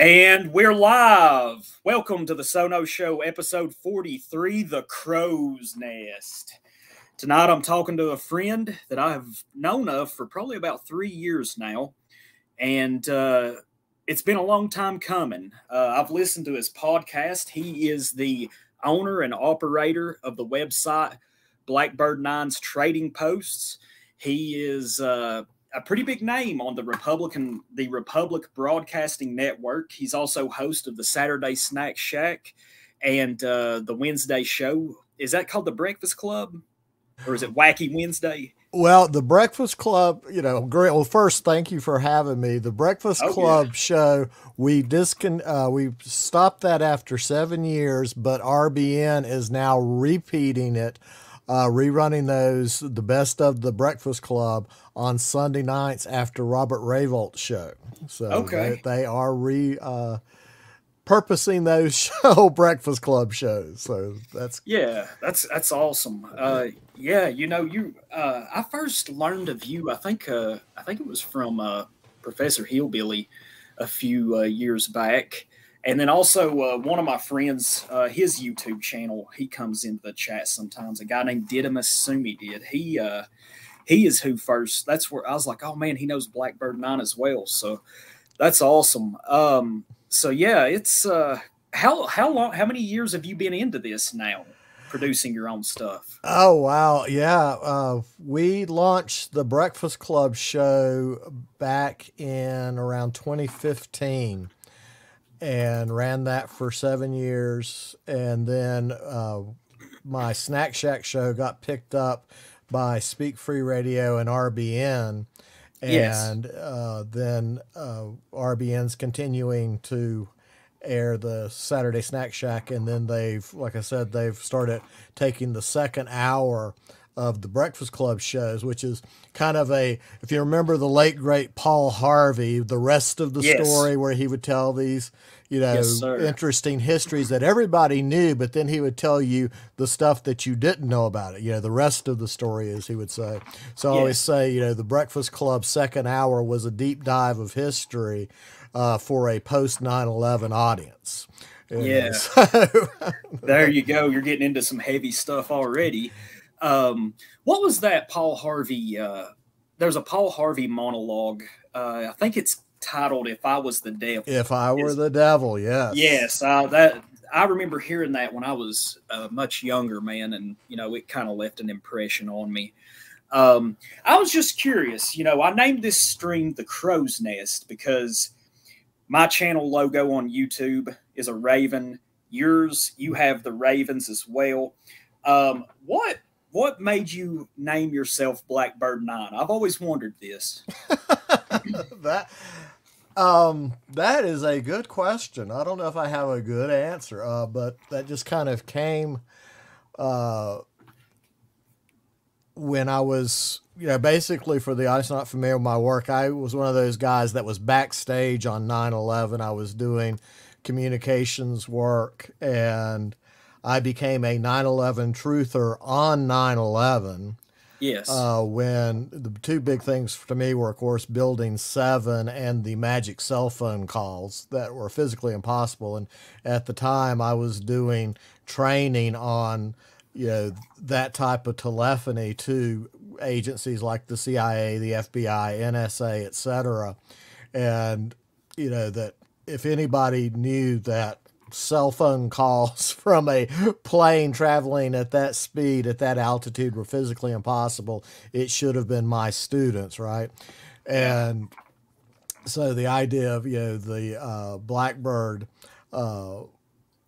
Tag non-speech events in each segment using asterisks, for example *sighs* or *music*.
And we're live. Welcome to the SoNo Show, episode 43 The Crow's Nest. Tonight I'm talking to a friend that I have known of for probably about three years now. And uh, it's been a long time coming. Uh, I've listened to his podcast. He is the owner and operator of the website Blackbird Nine's Trading Posts. He is. Uh, a pretty big name on the Republican, the Republic Broadcasting Network. He's also host of the Saturday Snack Shack and uh, the Wednesday show. Is that called the Breakfast Club, or is it Wacky Wednesday? Well, the Breakfast Club, you know, great. Well, first, thank you for having me. The Breakfast oh, Club yeah. show, we discon, uh, we stopped that after seven years, but RBN is now repeating it uh, rerunning those, the best of the Breakfast Club on Sunday nights after Robert Rayvolt's show. So okay. they, they are re uh, purposing those *laughs* show Breakfast Club shows. So that's yeah, that's that's awesome. Uh, yeah, you know, you uh, I first learned of you. I think uh, I think it was from uh, Professor Hillbilly a few uh, years back. And then also uh, one of my friends, uh, his YouTube channel, he comes into the chat sometimes. A guy named Didymus Sumi did. He uh, he is who first. That's where I was like, oh man, he knows Blackbird Nine as well. So that's awesome. Um, so yeah, it's uh, how how long? How many years have you been into this now? producing your own stuff. Oh wow, yeah. Uh, we launched the Breakfast Club show back in around 2015 and ran that for seven years. And then uh, my Snack Shack show got picked up by Speak Free Radio and RBN. And yes. uh, then uh, RBN's continuing to air the Saturday Snack Shack. And then they've, like I said, they've started taking the second hour of the Breakfast Club shows, which is kind of a, if you remember the late great Paul Harvey, the rest of the yes. story where he would tell these, you know, yes, interesting histories that everybody knew, but then he would tell you the stuff that you didn't know about it. You know, the rest of the story, as he would say. So I always say, you know, the Breakfast Club second hour was a deep dive of history uh, for a post 9 11 audience. Yeah. *laughs* So. there you go. You're getting into some heavy stuff already. Um, what was that Paul Harvey? Uh, there's a Paul Harvey monologue. Uh, I think it's titled "If I Was the Devil." If I were it's, the devil, yes. Yes, uh, that I remember hearing that when I was a much younger man, and you know it kind of left an impression on me. Um, I was just curious. You know, I named this stream "The Crow's Nest" because my channel logo on YouTube is a raven. Yours, you have the ravens as well. Um, what what made you name yourself Blackbird Nine? I've always wondered this. *laughs* that um that is a good question. I don't know if I have a good answer, uh, but that just kind of came uh when I was you know, basically for the audience not familiar with my work, I was one of those guys that was backstage on 9-11. I was doing communications work and I became a 9 11 truther on 9 11. Yes. Uh, when the two big things to me were, of course, Building 7 and the magic cell phone calls that were physically impossible. And at the time, I was doing training on you know that type of telephony to agencies like the CIA, the FBI, NSA, etc. And you know that if anybody knew that cell phone calls *laughs* from a plane traveling at that speed, at that altitude, were physically impossible. It should have been my students, right? And so the idea of you know the uh, Blackbird. Uh,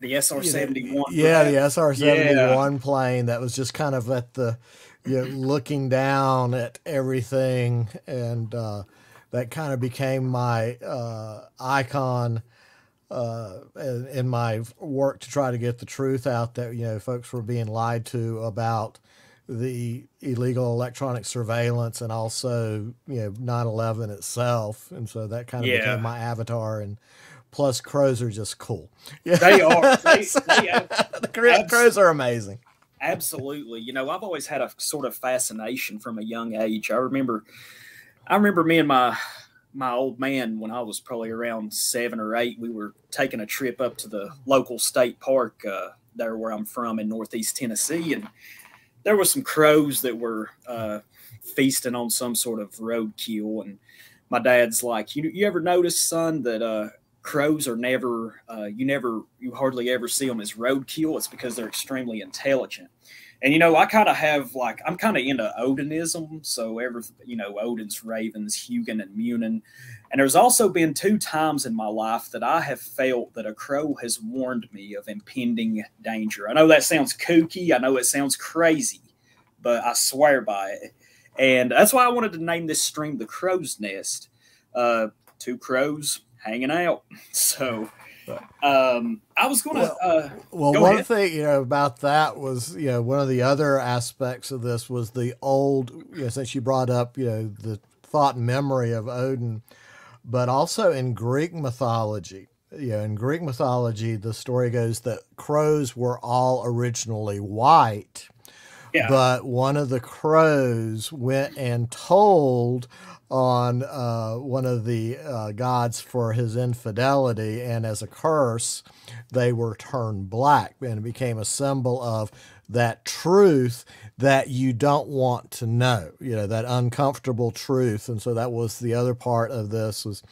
the SR seventy one. Yeah, the SR seventy one plane that was just kind of at the, you know, looking down at everything, and uh, that kind of became my uh, icon uh, in my work to try to get the truth out that you know folks were being lied to about the illegal electronic surveillance and also you know 9/11 itself, and so that kind of yeah. became my avatar. And plus, crows are just cool. Yeah. They are. They, *laughs* they *laughs* the crows are amazing. Absolutely. You know, I've always had a sort of fascination from a young age. I remember, I remember me and my my old man, when I was probably around seven or eight, we were taking a trip up to the local state park uh, there where I'm from in Northeast Tennessee, and there were some crows that were uh, feasting on some sort of roadkill. And my dad's like, "You you ever notice, son, that uh, crows are never uh, you never you hardly ever see them as roadkill? It's because they're extremely intelligent." And you know, I kind of have like I'm kind of into Odinism, so every you know Odin's ravens, Hugin and Munin, and there's also been two times in my life that I have felt that a crow has warned me of impending danger. I know that sounds kooky, I know it sounds crazy, but I swear by it. And that's why I wanted to name this stream the Crow's Nest. Uh, two crows hanging out. *laughs* So um, I was going to. Well, uh, well go one ahead. thing you know about that was you know one of the other aspects of this was the old. You know, since you brought up you know the thought and memory of Odin, but also in Greek mythology. You know, in Greek mythology, the story goes that crows were all originally white. Yeah. But one of the crows went and told on uh, one of the uh, gods for his infidelity, and as a curse, they were turned black, and it became a symbol of that truth that you don't want to know, you know, that uncomfortable truth. And so that was the other part of this was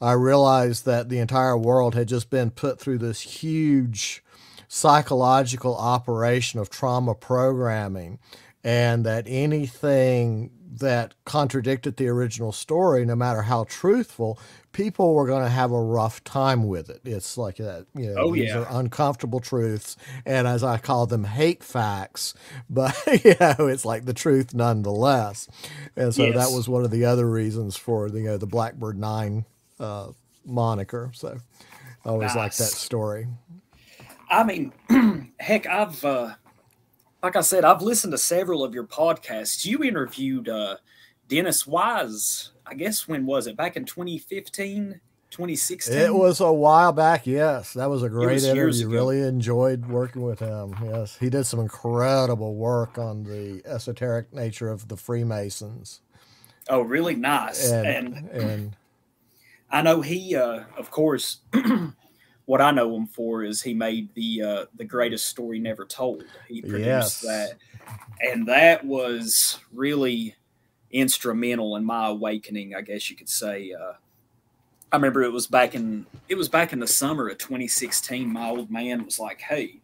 I realized that the entire world had just been put through this huge psychological operation of trauma programming and that anything that contradicted the original story, no matter how truthful, people were going to have a rough time with it. It's like that, you know, oh, these yeah. are uncomfortable truths, and as I call them, hate facts. *laughs* But you know, it's like the truth nonetheless. And so yes. that was one of the other reasons for the you know, the Blackbird Nine uh, moniker. So I always nice. like that story. I mean, *clears throat* heck, I've. Uh like I said, I've listened to several of your podcasts. You interviewed uh, Dennis Wise, I guess, when was it? Back in 2015, 2016? It was a while back, yes. That was a great was interview. Really enjoyed working with him. Yes. He did some incredible work on the esoteric nature of the Freemasons. Oh, really nice. And, and, and *clears throat* I know he, uh, of course, *clears throat* what I know him for is he made the uh, the greatest story never told. He produced yes. that, and that was really instrumental in my awakening. I guess you could say. Uh, I remember it was back in it was back in the summer of 2016. My old man was like, "Hey,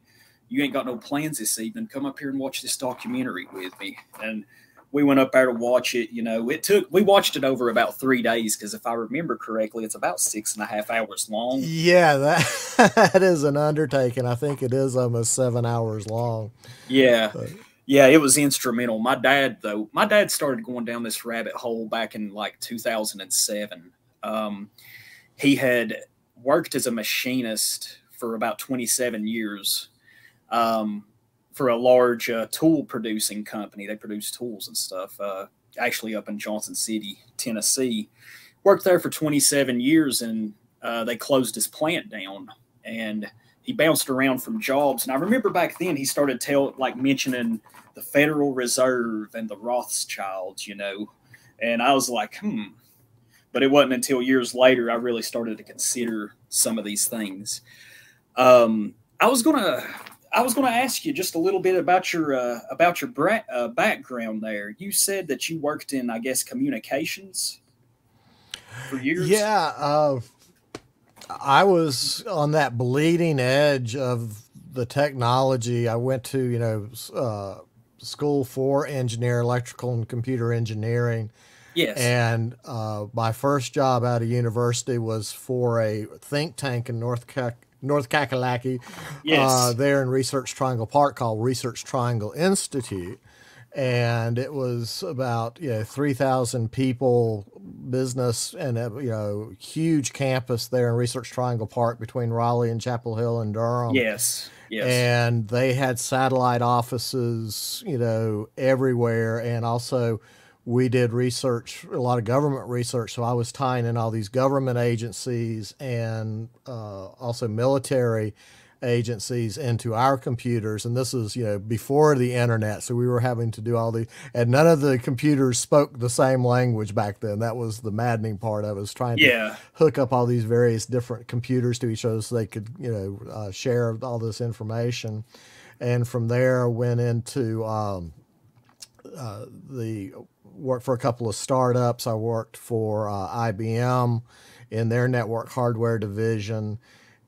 you ain't got no plans this evening. Come up here and watch this documentary with me." And we went up there to watch it. You know, it took we watched it over about three days because if I remember correctly, it's about six and a half hours long. Yeah, that *laughs* that is an undertaking. I think it is almost seven hours long. Yeah. But. Yeah, it was instrumental. My dad, though, my dad started going down this rabbit hole back in like 2007. Um, he had worked as a machinist for about 27 years. Um, for a large uh, tool producing company. They produce tools and stuff. Uh, actually, up in Johnson City, Tennessee. Worked there for 27 years, and uh, they closed his plant down. And he bounced around from jobs. And I remember back then he started tell like mentioning the Federal Reserve and the Rothschilds, you know. And I was like, hmm. But it wasn't until years later I really started to consider some of these things. Um, I was gonna I was going to ask you just a little bit about your uh, about your bra- uh, background there. You said that you worked in, I guess, communications for years. Yeah, uh, I was on that bleeding edge of the technology. I went to you know uh, school for engineer, electrical and computer engineering. Yes. And uh, my first job out of university was for a think tank in North North Kakalaki, yes. uh, there in Research Triangle Park called Research Triangle Institute. And it was about you know three thousand people, business, and a, you know huge campus there in Research Triangle Park between Raleigh and Chapel Hill and Durham. Yes, yes. And they had satellite offices, you know, everywhere, and also we did research, a lot of government research. So I was tying in all these government agencies and uh, also military agencies into our computers and this is you know before the internet so we were having to do all the and none of the computers spoke the same language back then that was the maddening part of it was trying Yeah. to hook up all these various different computers to each other so they could you know uh, share all this information and from there went into um, uh, the worked for a couple of startups i worked for uh, ibm in their network hardware division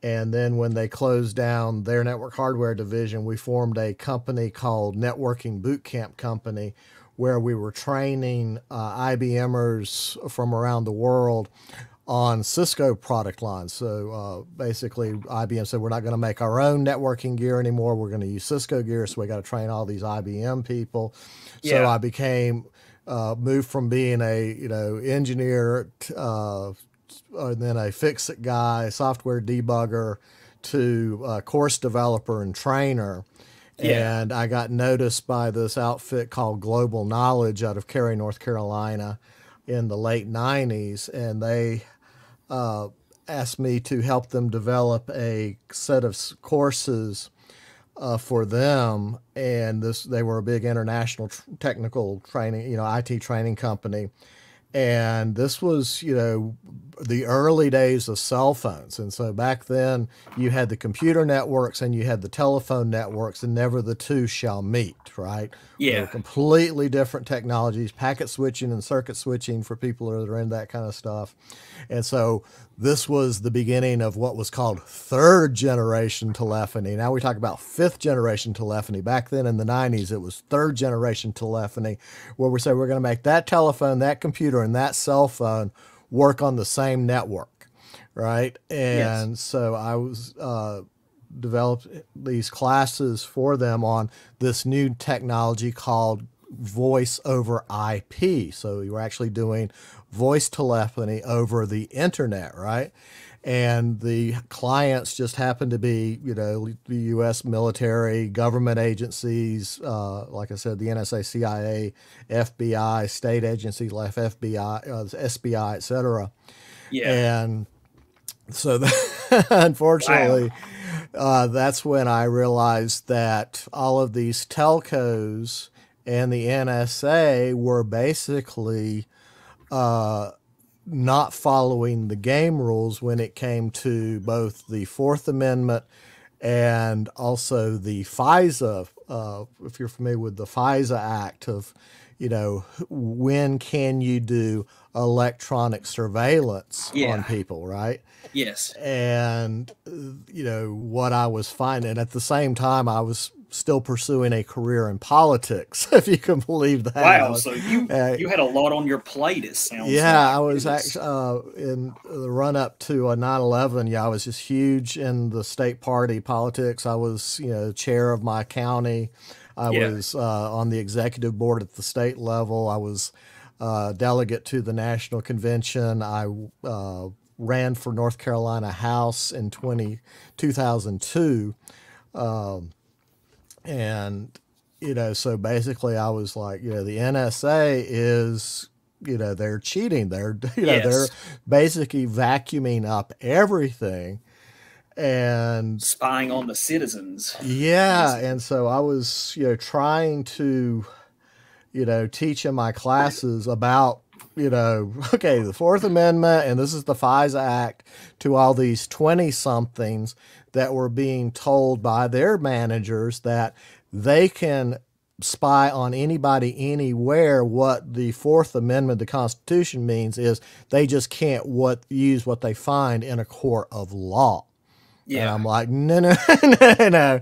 and then when they closed down their network hardware division, we formed a company called Networking Bootcamp Company, where we were training uh, IBMers from around the world on Cisco product lines. So uh, basically, IBM said we're not going to make our own networking gear anymore. We're going to use Cisco gear. So we got to train all these IBM people. So I became uh, moved from being a you know engineer uh, and then a fix it guy, software debugger, to uh, course developer and trainer. Yeah. And I got noticed by this outfit called Global Knowledge out of Cary, North Carolina in the late 90s. And they uh, asked me to help them develop a set of courses uh, for them. And this they were a big international tr- technical training, you know, IT training company and this was you know the early days of cell phones and so back then you had the computer networks and you had the telephone networks and never the two shall meet right Yeah. completely different technologies packet switching and circuit switching for people that are into that kind of stuff and so this was the beginning of what was called third generation telephony. Now we talk about fifth generation telephony. Back then in the 90s, it was third generation telephony, where we say we're going to make that telephone, that computer, and that cell phone work on the same network, right? And so I was uh, developed these classes for them on this new technology called voice over IP. So you were actually doing voice telephony over the internet, right? And the clients just happened to be, you know, the U.S. military, government agencies, uh, like I said, the NSA, CIA, FBI, state agencies like FBI, uh, SBI, et cetera. Yeah. And so, that, *laughs* unfortunately, uh, that's when I realized that all of these telcos and the NSA were basically uh, not following the game rules when it came to both the Fourth Amendment and also the FISA. Uh, if you're familiar with the FISA Act of, you know, when can you do electronic surveillance Yeah. on people, right? yes. and uh, you know what I was finding at the same time I was still pursuing a career in politics *laughs* if you can believe that Wow. was- So you uh, you had a lot on your plate. It sounds. yeah like. I was actually uh, in the run up to a 9/11 yeah I was just huge in the state party politics I was you know chair of my county I Yeah. was uh, on the executive board at the state level I was uh, delegate to the national convention I uh, ran for North Carolina House in 20, 2002 and you know so basically i was like you know the nsa is you know they're cheating. They're *laughs* you know they're basically vacuuming up everything and spying on the citizens. yeah and so i was you know trying to you know teach in my classes about you know *laughs* okay the fourth amendment and this is the fisa act to all these 20 somethings that were being told by their managers that they can spy on anybody anywhere what the fourth amendment of the constitution means is they just can't what use what they find in a court of law and Yeah. I'm like, no, no, *laughs* no, no.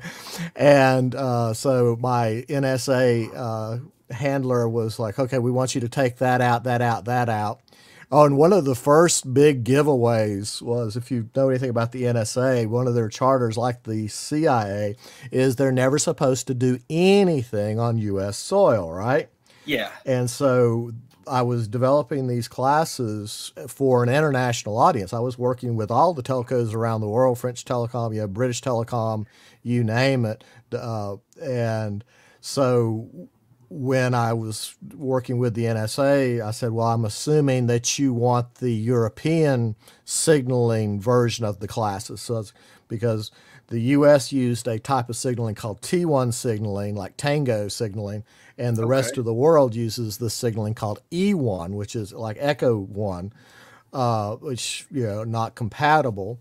And uh, so my NSA uh, handler was like, okay, we want you to take that out, that out, that out. Oh, and one of the first big giveaways was if you know anything about the NSA, one of their charters, like the CIA, is they're never supposed to do anything on U.S. soil, right? yeah. And so I was developing these classes for an international audience. I was working with all the telcos around the world, French Telecom, you know, British Telecom, you name it. Uh, and so when I was working with the NSA, I said, Well, I'm assuming that you want the European signaling version of the classes. So because the US used a type of signaling called T1 signaling, like tango signaling, and the okay. rest of the world uses the signaling called E1, which is like Echo 1, uh, which, you know, not compatible.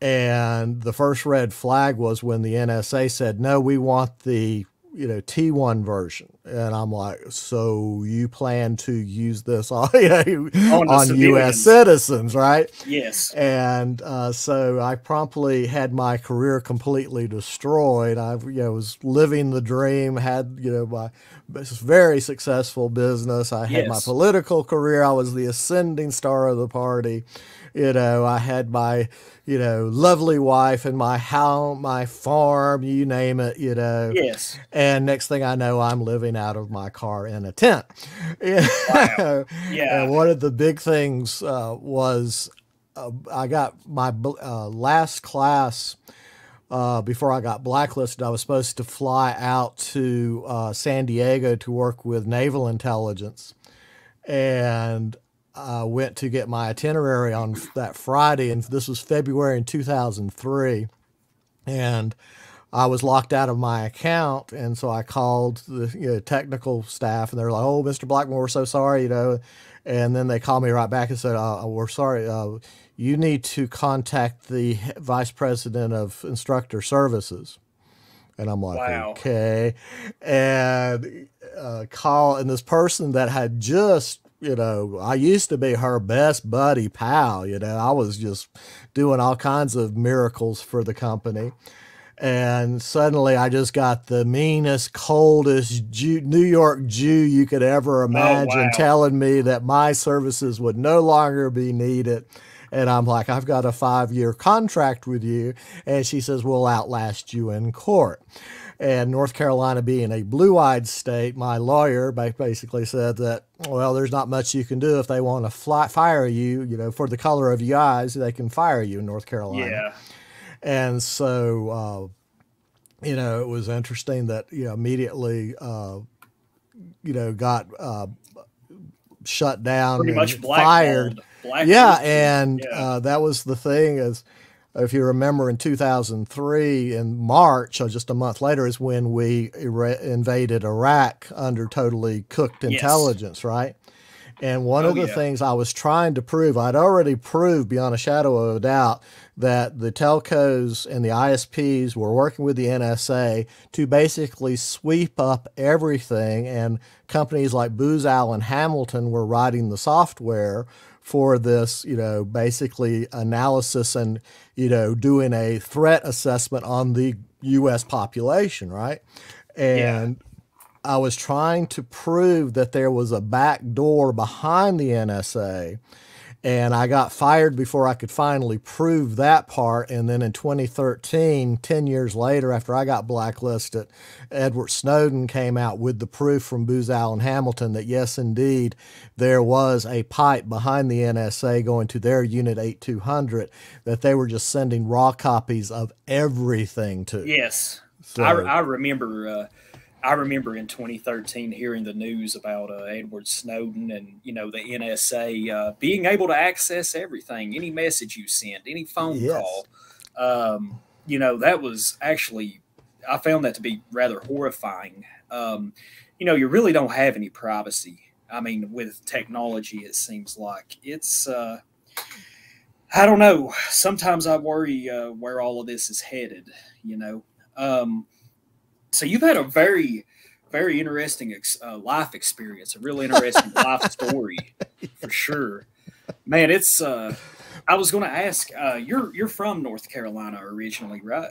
And the first red flag was when the NSA said, no, we want the you know T1 version, and I'm like, so you plan to use this *laughs* on, on, on U.S. citizens, right? Yes. And uh, so I promptly had my career completely destroyed. I you know was living the dream, had you know my very successful business. I had yes. my political career. I was the ascending star of the party. You know, I had my, you know, lovely wife and my house, my farm, you name it, you know. Yes. And next thing I know, I'm living out of my car in a tent. *laughs* Wow. yeah. And one of the big things uh, was uh, I got my uh, last class. Uh, before I got blacklisted, I was supposed to fly out to uh, San Diego to work with naval intelligence. And I went to get my itinerary on that Friday, and this was February in 2003. And I was locked out of my account, and so I called the you know, technical staff, and they're like, "Oh, Mr. Blackmore, we're so sorry," you know. And then they called me right back and said, uh, "We're sorry. Uh, you need to contact the vice president of instructor services." And I'm like, wow. "Okay." And uh, call, and this person that had just you know, I used to be her best buddy pal. You know, I was just doing all kinds of miracles for the company. And suddenly I just got the meanest, coldest Jew, New York Jew you could ever oh, imagine oh, wow. telling me that my services would no longer be needed. And I'm like, I've got a five year contract with you. And she says, We'll outlast you in court. And North Carolina being a blue eyed state, my lawyer basically said that, well, there's not much you can do if they want to fly, fire you, you know, for the color of your eyes, they can fire you in North Carolina. Yeah. And so, uh, you know, it was interesting that, you know, immediately, uh, you know, got uh, shut down Pretty and fired. yeah. And yeah. Uh, that was the thing is, if you remember in 2003 in March, or just a month later, is when we invaded Iraq under totally cooked intelligence, yes. right? And one oh, of the yeah. things I was trying to prove, I'd already proved beyond a shadow of a doubt that the telcos and the ISPs were working with the NSA to basically sweep up everything. And companies like Booz Allen Hamilton were writing the software for this, you know, basically analysis and, you know, doing a threat assessment on the U.S. population, right? And yeah. I was trying to prove that there was a back door behind the NSA and I got fired before I could finally prove that part. And then in 2013, 10 years later, after I got blacklisted, Edward Snowden came out with the proof from Booz Allen Hamilton that yes, indeed, there was a pipe behind the NSA going to their Unit 8200 that they were just sending raw copies of everything to. Yes. So, I, I remember. Uh, I remember in 2013 hearing the news about uh, Edward Snowden and you know the NSA uh, being able to access everything, any message you sent, any phone yes. call. Um, you know that was actually I found that to be rather horrifying. Um, you know, you really don't have any privacy. I mean, with technology, it seems like it's. Uh, I don't know. Sometimes I worry uh, where all of this is headed. You know. Um, so you've had a very very interesting ex- uh, life experience, a really interesting *laughs* life story for sure. Man, it's. Uh, I was going to ask. Uh, you're you're from North Carolina originally, right?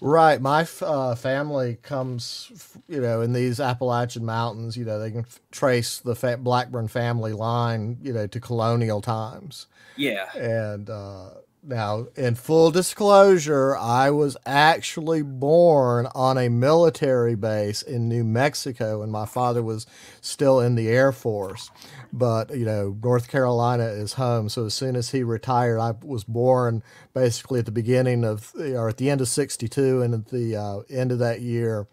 Right. My uh, family comes, you know, in these Appalachian mountains. You know, they can f- trace the fa- Blackburn family line, you know, to colonial times. Yeah. And uh, now, in full disclosure, I was actually born on a military base in New Mexico, and my father was still in the Air Force. But, you know, North Carolina is home. So as soon as he retired, I was born basically at the beginning of, or at the end of 62, and at the uh, end of that year,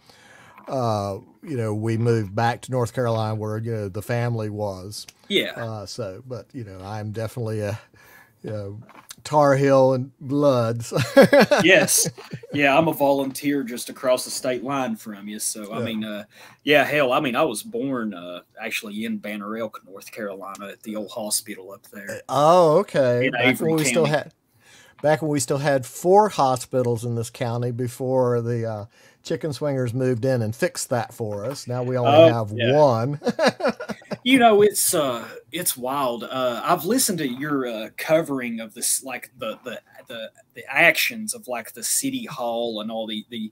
uh, you know, we moved back to North Carolina where you know the family was. Yeah. Uh, so, but you know, I'm definitely a you know Tar Heel and Bloods. *laughs* yes, yeah, I'm a volunteer just across the state line from you. So I mean, uh, yeah, hell, I mean, I was born uh, actually in Banner Elk, North Carolina, at the old hospital up there. Oh, okay. Back when we still had, back when we still had four hospitals in this county before the uh, chicken swingers moved in and fixed that for us. Now we only Oh, have yeah. one. *laughs* You know, it's uh, it's wild. Uh, I've listened to your uh, covering of this, like the the the the actions of like the city hall and all the the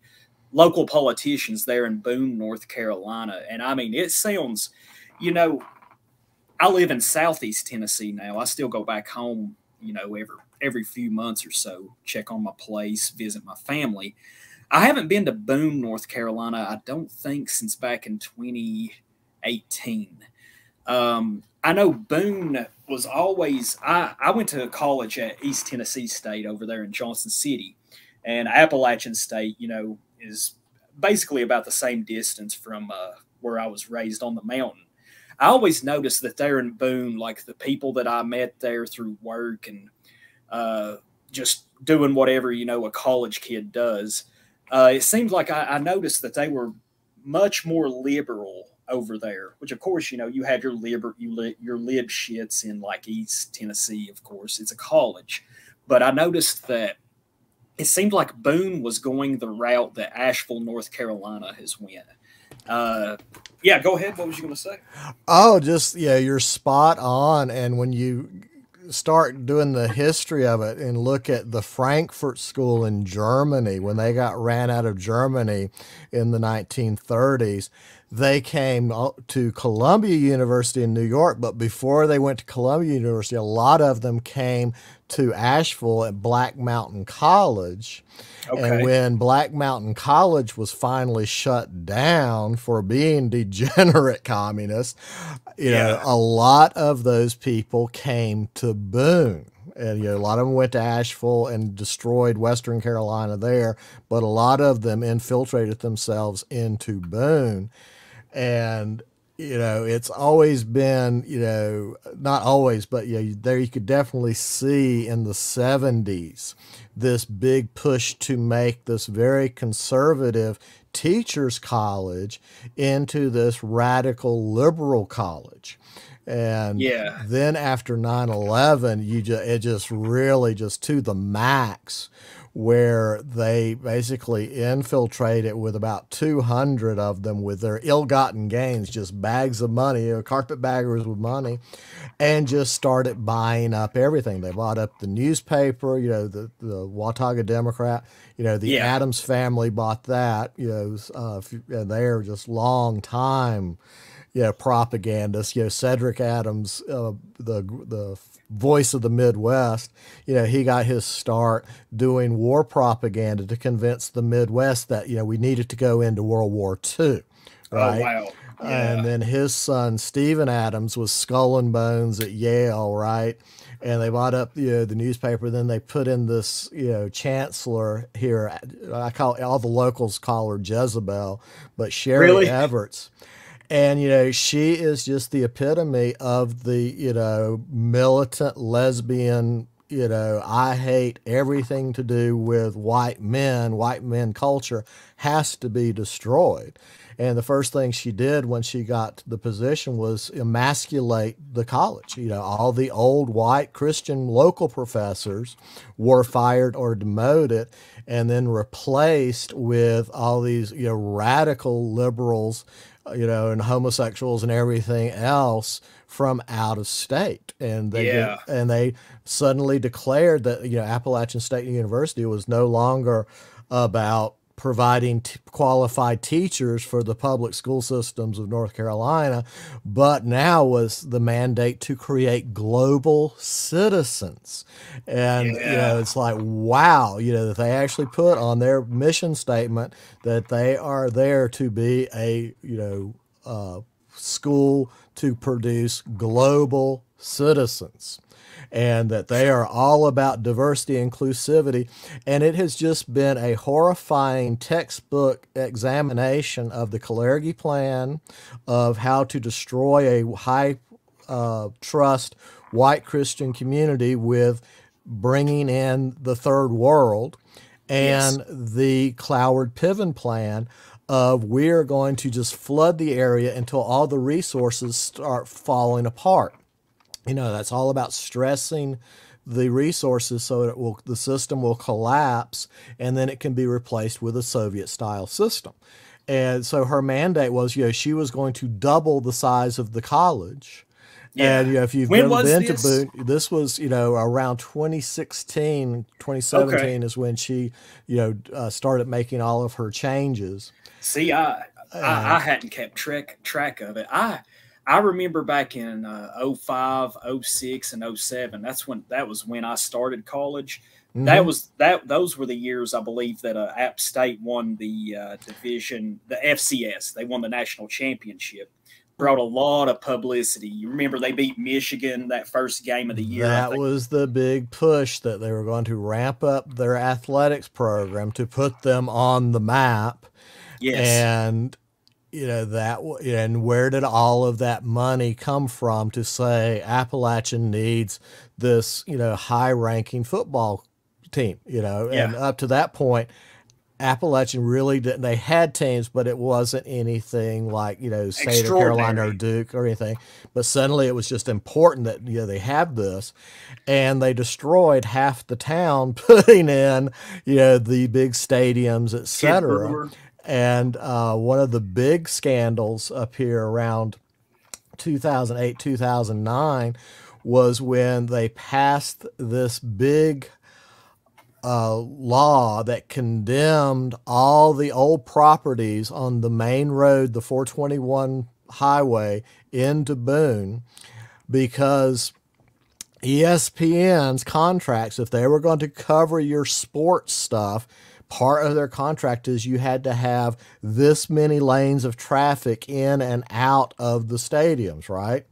local politicians there in Boone, North Carolina, and I mean, it sounds, you know, I live in Southeast Tennessee now. I still go back home, you know, every every few months or so, check on my place, visit my family. I haven't been to Boone, North Carolina. I don't think since back in 2018. Um, I know Boone was always. I I went to college at East Tennessee State over there in Johnson City, and Appalachian State, you know, is basically about the same distance from uh, where I was raised on the mountain. I always noticed that there in Boone, like the people that I met there through work and uh, just doing whatever you know a college kid does, uh, it seemed like I, I noticed that they were much more liberal over there. Which, of course, you know you have your liber you li- your lib shits in like East Tennessee. Of course, it's a college, but I noticed that it seemed like Boone was going the route that Asheville, North Carolina, has went. Uh, yeah, go ahead. What was you going to say? Oh, just yeah, you're spot on. And when you start doing the history of it and look at the Frankfurt School in Germany, when they got ran out of Germany in the 1930s, they came to Columbia University in New York. But before they went to Columbia University, a lot of them came to Asheville at Black Mountain College. And when Black Mountain College was finally shut down for being *laughs* degenerate communists, you know, a lot of those people came to Boone. And you know, a lot of them went to Asheville and destroyed Western Carolina there, but a lot of them infiltrated themselves into Boone. And you know, it's always been, you know, not always, but you know, there you could definitely see in the 70s this big push to make this very conservative teachers college into this radical liberal college. And Yeah. then after 9/11, you just it just really just to the max where they basically infiltrate it with about 200 of them with their ill-gotten gains, just bags of money, know, carpetbaggers with money, and just started buying up everything. They bought up the newspaper, you know, the, the Watauga Democrat, you know, the Yeah. Adams family bought that, you know, uh, and they're just long time you know, propagandists. You know, Cedric Adams, uh, the the voice of the Midwest. You know, he got his start doing war propaganda to convince the Midwest that you know we needed to go into World War II. Oh, right. Oh wow. Yeah. And then his son Stephen Adams was Skull and Bones at Yale, right? And they bought up you know, the newspaper. Then they put in this you know chancellor here. I call all the locals call her Jezebel, but Sheri Really? Everts. And you know she is just the epitome of the you know militant lesbian. You know I hate everything to do with white men. White men culture has to be destroyed. And the first thing she did when she got the position was emasculate the college. You know, all the old white Christian local professors were fired or demoted and then replaced with all these, you know, radical liberals, you know, and homosexuals and everything else from out of state. And they did- and they suddenly declared that, you know, Appalachian State University was no longer about providing t- qualified teachers for the public school systems of North Carolina, but now was the mandate to create global citizens. And you know, it's like wow, you know, that they actually put on their mission statement that they are there to be a, you know, uh, school to produce global citizens. And that they are all about diversity inclusivity and it has just been a horrifying textbook examination of the Kalergi plan of how to destroy a high uh, trust white Christian community with bringing in the third world and yes. the Cloward Piven plan of we're going to just flood the area until all the resources start falling apart. You know, that's all about stressing the resources so it will the system will collapse and then it can be replaced with a Soviet style system. And so her mandate was, you know, she was going to double the size of the college yeah. And you know, if you've when never been this? to Boone, this was, you know, around 2016, 2017 okay. is when she, you know, uh, started making all of her changes. See, I, I, I hadn't kept track track of it. I I remember back in uh, 05, 06, and 07. That's when that was when I started college. Mm-hmm. That was that. Those were the years I believe that uh, App State won the uh, division, the FCS. They won the national championship brought a lot of publicity. You remember they beat Michigan that first game of the year. That was the big push that they were going to ramp up their athletics program to put them on the map. Yes. And you know that and where did all of that money come from to say Appalachian needs this, you know, high-ranking football team, you know, yeah. and up to that point Appalachian really didn't. They had teams, but it wasn't anything like you know State of Carolina or Duke or anything. But suddenly it was just important that you know they have this, and they destroyed half the town *laughs* putting in you know the big stadiums, etc. And uh, one of the big scandals up here around 2008 2009 was when they passed this big uh, law that condemned all the old properties on the main road, the 421 highway into Boone, because ESPN's contracts, if they were going to cover your sports stuff, part of their contract is you had to have this many lanes of traffic in and out of the stadiums, right?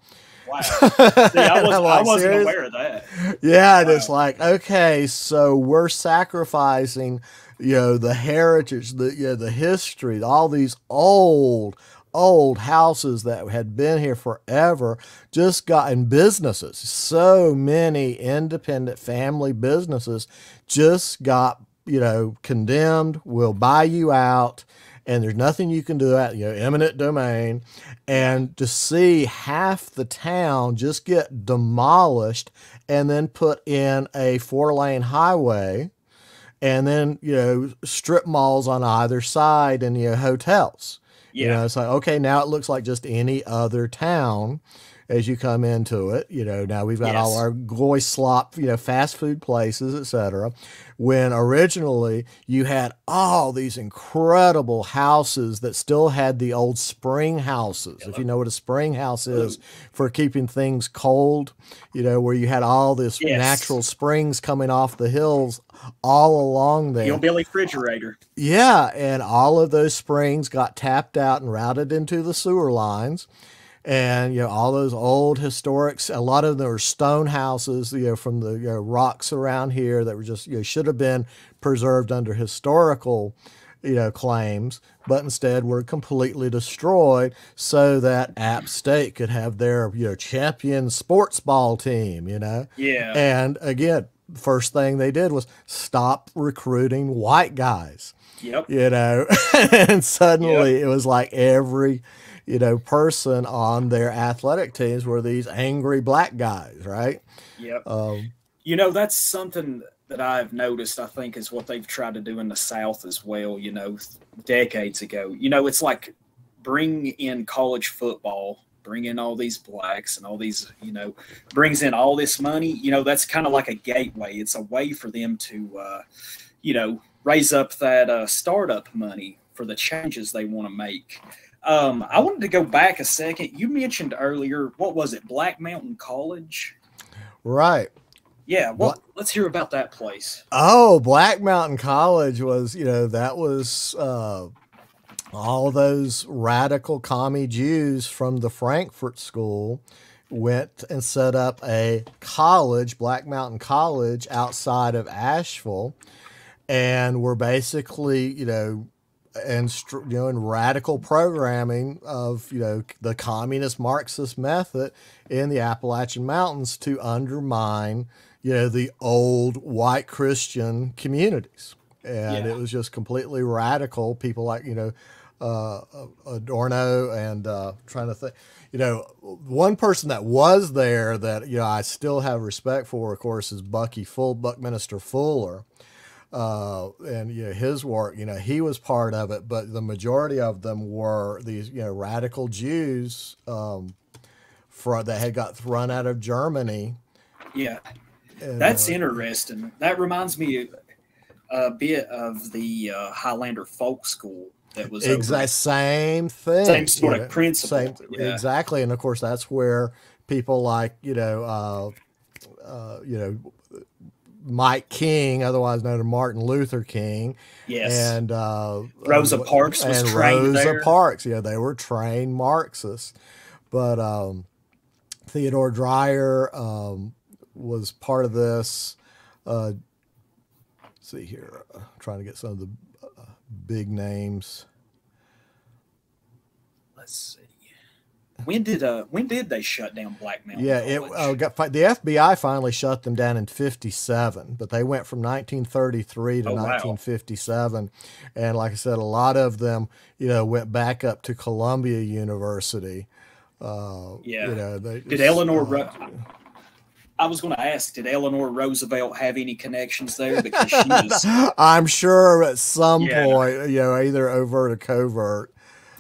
Wow. *laughs* See, I, was, like, I wasn't aware of that. Yeah, wow. and it's like, okay, so we're sacrificing, you know, the heritage, the you know, the history, all these old, old houses that had been here forever just got in businesses. So many independent family businesses just got, you know, condemned, will buy you out and there's nothing you can do at you know eminent domain. And to see half the town just get demolished and then put in a four lane highway and then you know strip malls on either side and you know hotels. Yeah. you know it's like okay now it looks like just any other town as you come into it. You know, now we've got yes. all our goy slop, you know, fast food places, etc. When originally you had all these incredible houses that still had the old spring houses. If you know what a spring house is for keeping things cold, you know, where you had all this yes. natural springs coming off the hills all along there. Your Billy refrigerator. Yeah, and all of those springs got tapped out and routed into the sewer lines and you know all those old historics. A lot of them are stone houses, you know, from the you know, rocks around here that were just you know should have been preserved under historical you know claims, but instead were completely destroyed so that App State could have their you know champion sports ball team. You know, yeah. And again, first thing they did was stop recruiting white guys. Yep. You know, *laughs* and suddenly yep. it was like every you know, person on their athletic teams were these angry black guys, right? Yep. Um, you know, that's something that I've noticed, I think, is what they've tried to do in the South as well, you know, decades ago. You know, it's like bring in college football, bring in all these blacks and all these, you know, brings in all this money. You know, that's kind of like a gateway. It's a way for them to, uh, you know, raise up that uh, startup money for the changes they want to make. Um, I wanted to go back a second. You mentioned earlier, what was it, Black Mountain College? Right. Yeah, well, let's hear about that place. Oh, Black Mountain College was, you know, that was uh, all those radical commie Jews from the Frankfurt School, went and set up a college, Black Mountain College, outside of Asheville, and were basically, you know, and you know, in radical programming of you know the communist Marxist method in the Appalachian Mountains to undermine you know the old white Christian communities, and yeah. it was just completely radical. People like you know uh, Adorno and uh, trying to think. You know, one person that was there that you know I still have respect for, of course, is Bucky Full Buckminster Fuller, uh, and you know his work. You know, he was part of it, but the majority of them were these you know radical Jews um, for, that had got thrown out of Germany. Yeah, and, that's uh, interesting. That reminds me a bit of the uh, Highlander Folk School that was exact same thing, same sort of principle. Same, yeah. Exactly, and of course that's where people like you know, uh, uh, you know, Mike King, otherwise known as Martin Luther King, yes, and uh, Rosa Parks and Rosa there. Parks. Yeah, they were trained Marxists, but um, Theodore Dreier um, was part of this. Uh, see here, uh, trying to get some of the big names. Let's see. When did uh when did they shut down Black Mountain? Yeah, it uh, got the FBI finally shut them down in '57, but they went from 1933 to oh, 1957, wow. and like I said, a lot of them, you know, went back up to Columbia University. Uh, yeah, you know, they, did Eleanor? Uh, I was going to ask, did Eleanor Roosevelt have any connections there? Because she *laughs* was. I'm sure at some yeah. point, you know, either overt or covert.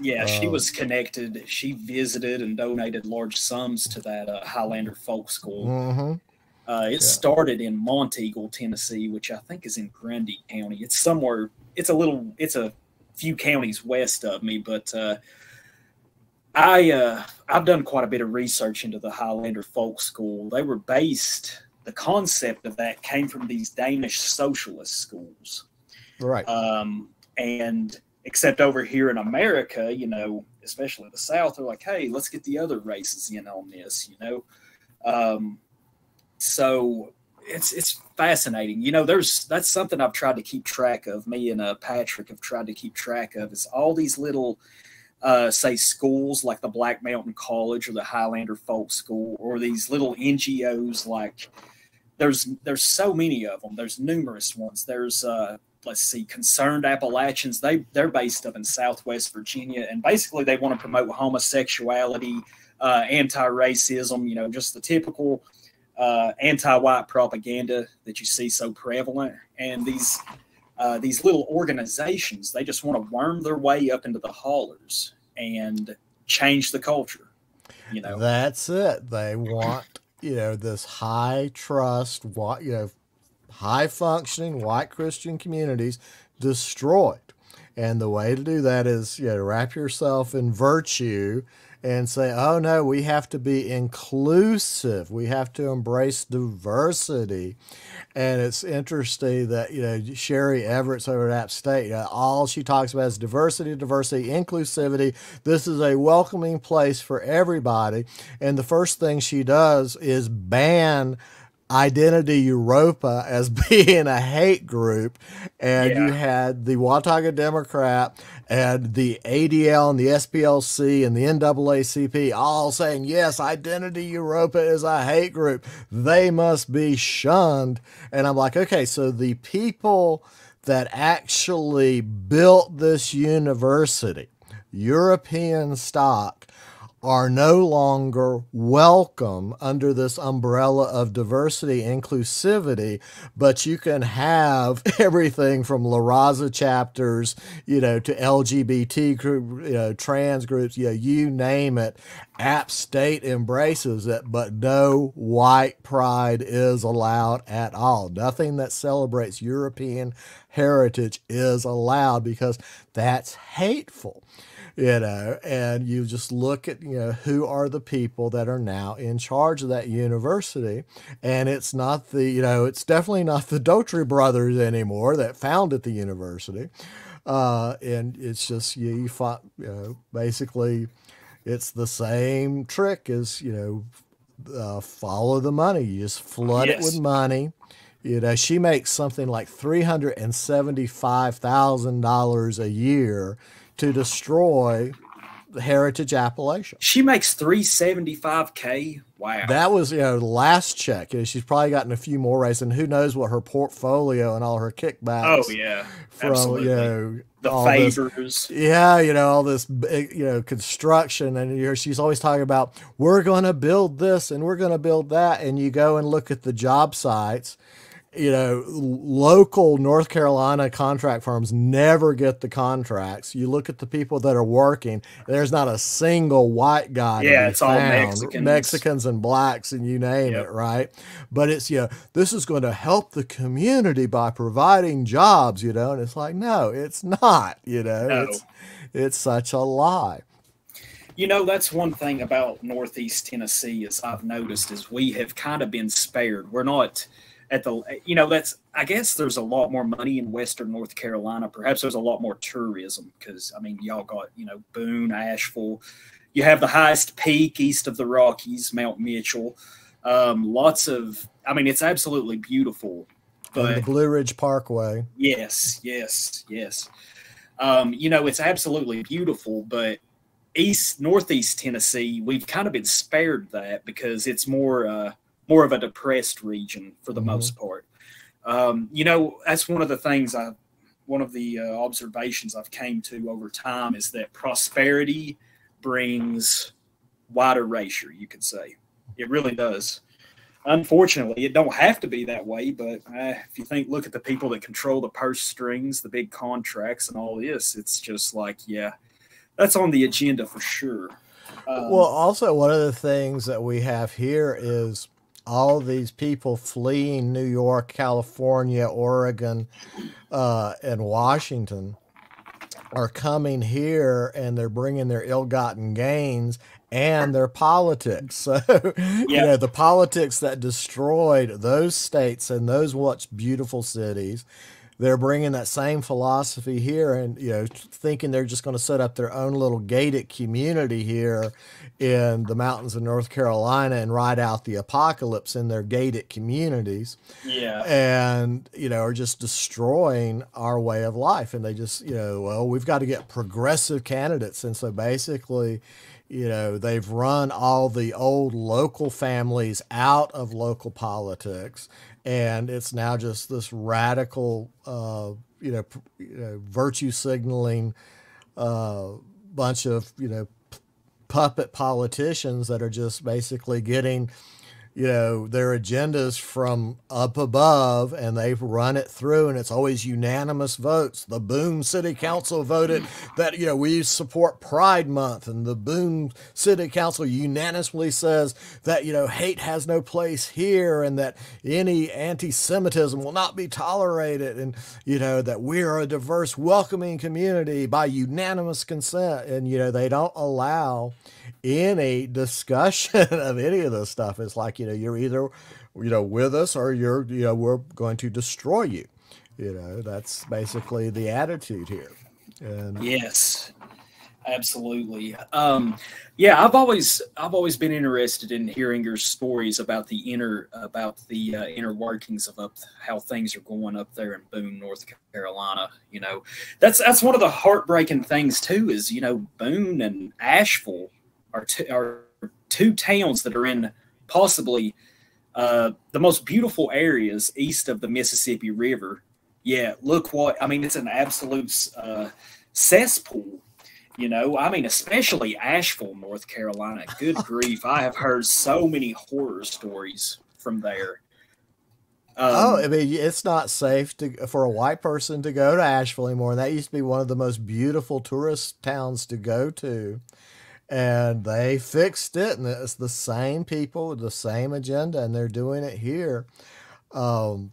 Yeah, she um, was connected. She visited and donated large sums to that uh, Highlander Folk School. Mm-hmm. Uh, it yeah. started in Monteagle, Tennessee, which I think is in Grundy County. It's somewhere. It's a little. It's a few counties west of me, but uh, I uh, I've done quite a bit of research into the Highlander Folk School. They were based. The concept of that came from these Danish socialist schools, right? Um, and except over here in America, you know, especially the South, they're like, hey, let's get the other races in on this, you know. Um, so it's it's fascinating. You know, there's that's something I've tried to keep track of. Me and uh, Patrick have tried to keep track of. It's all these little uh, say schools like the Black Mountain College or the Highlander Folk School or these little NGOs like there's there's so many of them. There's numerous ones. There's uh, let's see, Concerned Appalachians. They they're based up in Southwest Virginia, and basically they want to promote homosexuality, uh, anti-racism. You know, just the typical uh, anti-white propaganda that you see so prevalent. And these uh, these little organizations, they just want to worm their way up into the haulers and change the culture. You know, that's it. They want you know this high trust, what you know, high functioning white Christian communities destroyed. And the way to do that is, you know, wrap yourself in virtue and say, oh no, we have to be inclusive. We have to embrace diversity. And it's interesting that, you know, Sheri Everts over at App State, uh, all she talks about is diversity, diversity, inclusivity. This is a welcoming place for everybody. And the first thing she does is ban Identity Europa as *laughs* being a hate group, and yeah. you had the Watauga Democrat and the ADL and the SPLC and the NAACP all saying, yes, Identity Europa is a hate group. They must be shunned. And I'm like, okay, so the people that actually built this university, European stock, are no longer welcome under this umbrella of diversity inclusivity but you can have *laughs* everything from La Raza chapters you know to lgbt group you know trans groups you know you name it. App state embraces it but no white pride is allowed at all. Nothing that celebrates european heritage is allowed because that's hateful you know, and you just look at, you know, who are the people that are now in charge of that university. And it's not the, you know, it's definitely not the Dougherty brothers anymore that founded the university. Uh, and it's just, you, you, find, you know, basically it's the same trick as, you know, uh, follow the money. You just flood yes. it with money. You know, she makes something like three hundred and seventy-five thousand dollars a year to destroy the Heritage Appalachia. She makes three seventy-five k. Wow, that was you know last check. You know, she's probably gotten a few more raises, and who knows what her portfolio and all her kickbacks. Oh yeah, from Absolutely. you know the favors. This, yeah, you know all this you know construction, and you know, she's always talking about we're going to build this and we're going to build that, and you go and look at the job sites you know, local North Carolina contract firms never get the contracts. You look at the people that are working, there's not a single white guy. Yeah, it's found. all Mexicans. Mexicans and blacks and you name yep. it, right? But it's, you know, this is going to help the community by providing jobs, you know, and it's like, no, it's not, you know, no. it's, it's such a lie. You know, that's one thing about Northeast Tennessee, as I've noticed, is we have kind of been spared. We're not – at the you know that's I guess there's a lot more money in Western North Carolina. Perhaps there's a lot more tourism because I mean y'all got you know Boone, Asheville. You have the highest peak east of the Rockies, Mount Mitchell. Um, lots of I mean it's absolutely beautiful. But the Blue Ridge Parkway. Yes, yes, yes. Um, you know it's absolutely beautiful, but east northeast Tennessee we've kind of been spared that because it's more. Uh, more of a depressed region for the mm-hmm. most part. Um, you know, that's one of the things I, one of the uh, observations I've came to over time is that prosperity brings white erasure. You could say it really does. Unfortunately, it don't have to be that way. But uh, if you think, look at the people that control the purse strings, the big contracts, and all this, it's just like, yeah, that's on the agenda for sure. Um, well, also one of the things that we have here is all these people fleeing New York, California, Oregon, uh, and Washington are coming here and they're bringing their ill-gotten gains and their politics. *laughs* So, yeah. you know, the politics that destroyed those states and those once beautiful cities they're bringing that same philosophy here and you know thinking they're just going to set up their own little gated community here in the mountains of North Carolina and ride out the apocalypse in their gated communities. Yeah. And you know are just destroying our way of life and they just you know well we've got to get progressive candidates and so basically you know they've run all the old local families out of local politics and it's now just this radical, uh, you, know, you know, virtue signaling uh, bunch of you know puppet politicians that are just basically getting you know their agendas from up above and they've run it through and it's always unanimous votes. The boone city council voted that you know we support pride month and the boone city council unanimously says that you know hate has no place here and that any anti-semitism will not be tolerated and you know that we're a diverse welcoming community by unanimous consent and you know they don't allow any discussion *laughs* of any of this stuff. It's like, you know, you're either, you know, with us or you're, you know, we're going to destroy you. You know, that's basically the attitude here. And yes, absolutely. Um, yeah, I've always, I've always been interested in hearing your stories about the inner, about the uh, inner workings of up, how things are going up there in Boone, North Carolina. You know, that's that's one of the heartbreaking things too. Is you know Boone and Asheville are two, are two towns that are in possibly uh, the most beautiful areas east of the Mississippi River. Yeah, look what I mean. It's an absolute uh, cesspool. You know, I mean, especially Asheville, North Carolina. Good *laughs* grief, I have heard so many horror stories from there. Um, oh, I mean, it's not safe to for a white person to go to Asheville anymore. And That used to be one of the most beautiful tourist towns to go to and they fixed it and it's the same people with the same agenda and they're doing it here. Um,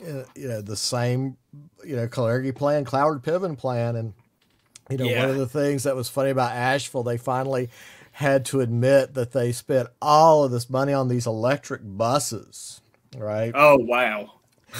you know the same you know Kalergi plan Cloward Piven plan and you know yeah. one of the things that was funny about Asheville they finally had to admit that they spent all of this money on these electric buses right? Oh wow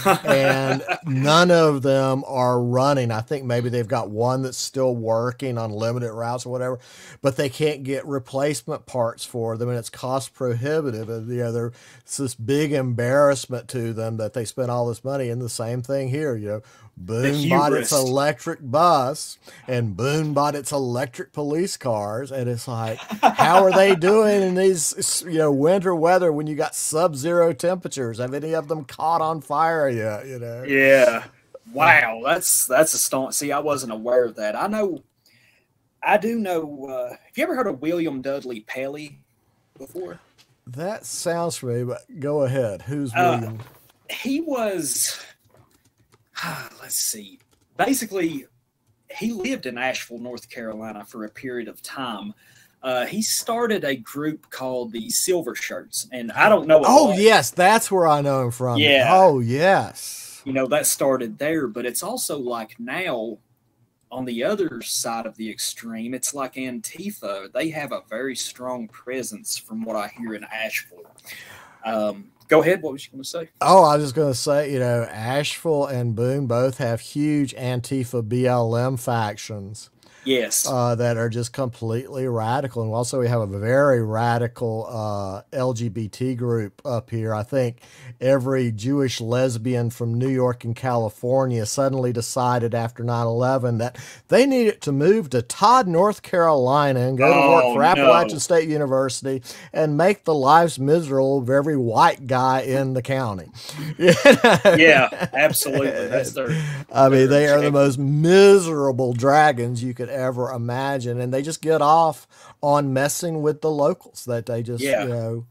and none of them are running. I think maybe they've got one that's still working on limited routes or whatever, but they can't get replacement parts for them, and it's cost prohibitive. And you know, it's this big embarrassment to them that they spent all this money. And the same thing here, you know, Boone bought its electric bus and Boone bought its electric police cars. And it's like, how are they doing in these, you know, winter weather when you got sub zero temperatures? Have any of them caught on fire yet? You know? Yeah. Wow. That's, that's a stunt. See, I wasn't aware of that. I know, I do know. Uh, have you ever heard of William Dudley Pelley before? That sounds familiar, but go ahead. Who's uh, William? Uh, he was let's see. Basically, he lived in Asheville, North Carolina for a period of time. Uh, he started a group called the Silver Shirts, and I don't know. Oh yes, that's where I know him from. Yeah. Oh yes. You know that started there, but it's also like now on the other side of the extreme, it's like Antifa. They have a very strong presence, from what I hear in Asheville. Um, Go ahead. What was you going to say? Oh, I was just going to say, you know, Asheville and Boone both have huge Antifa BLM factions. Yes. Uh, that are just completely radical. And also, we have a very radical uh, LGBT group up here. I think every Jewish lesbian from New York and California suddenly decided after 9 11 that they needed to move to Todd, North Carolina and go oh, to work oh, for Appalachian no. State University and make the lives miserable of every white guy in the county. *laughs* yeah, absolutely. That's their. I mean, they are the most miserable dragons you could ever imagine. And they just get off on messing with the locals that they just, yeah. you know,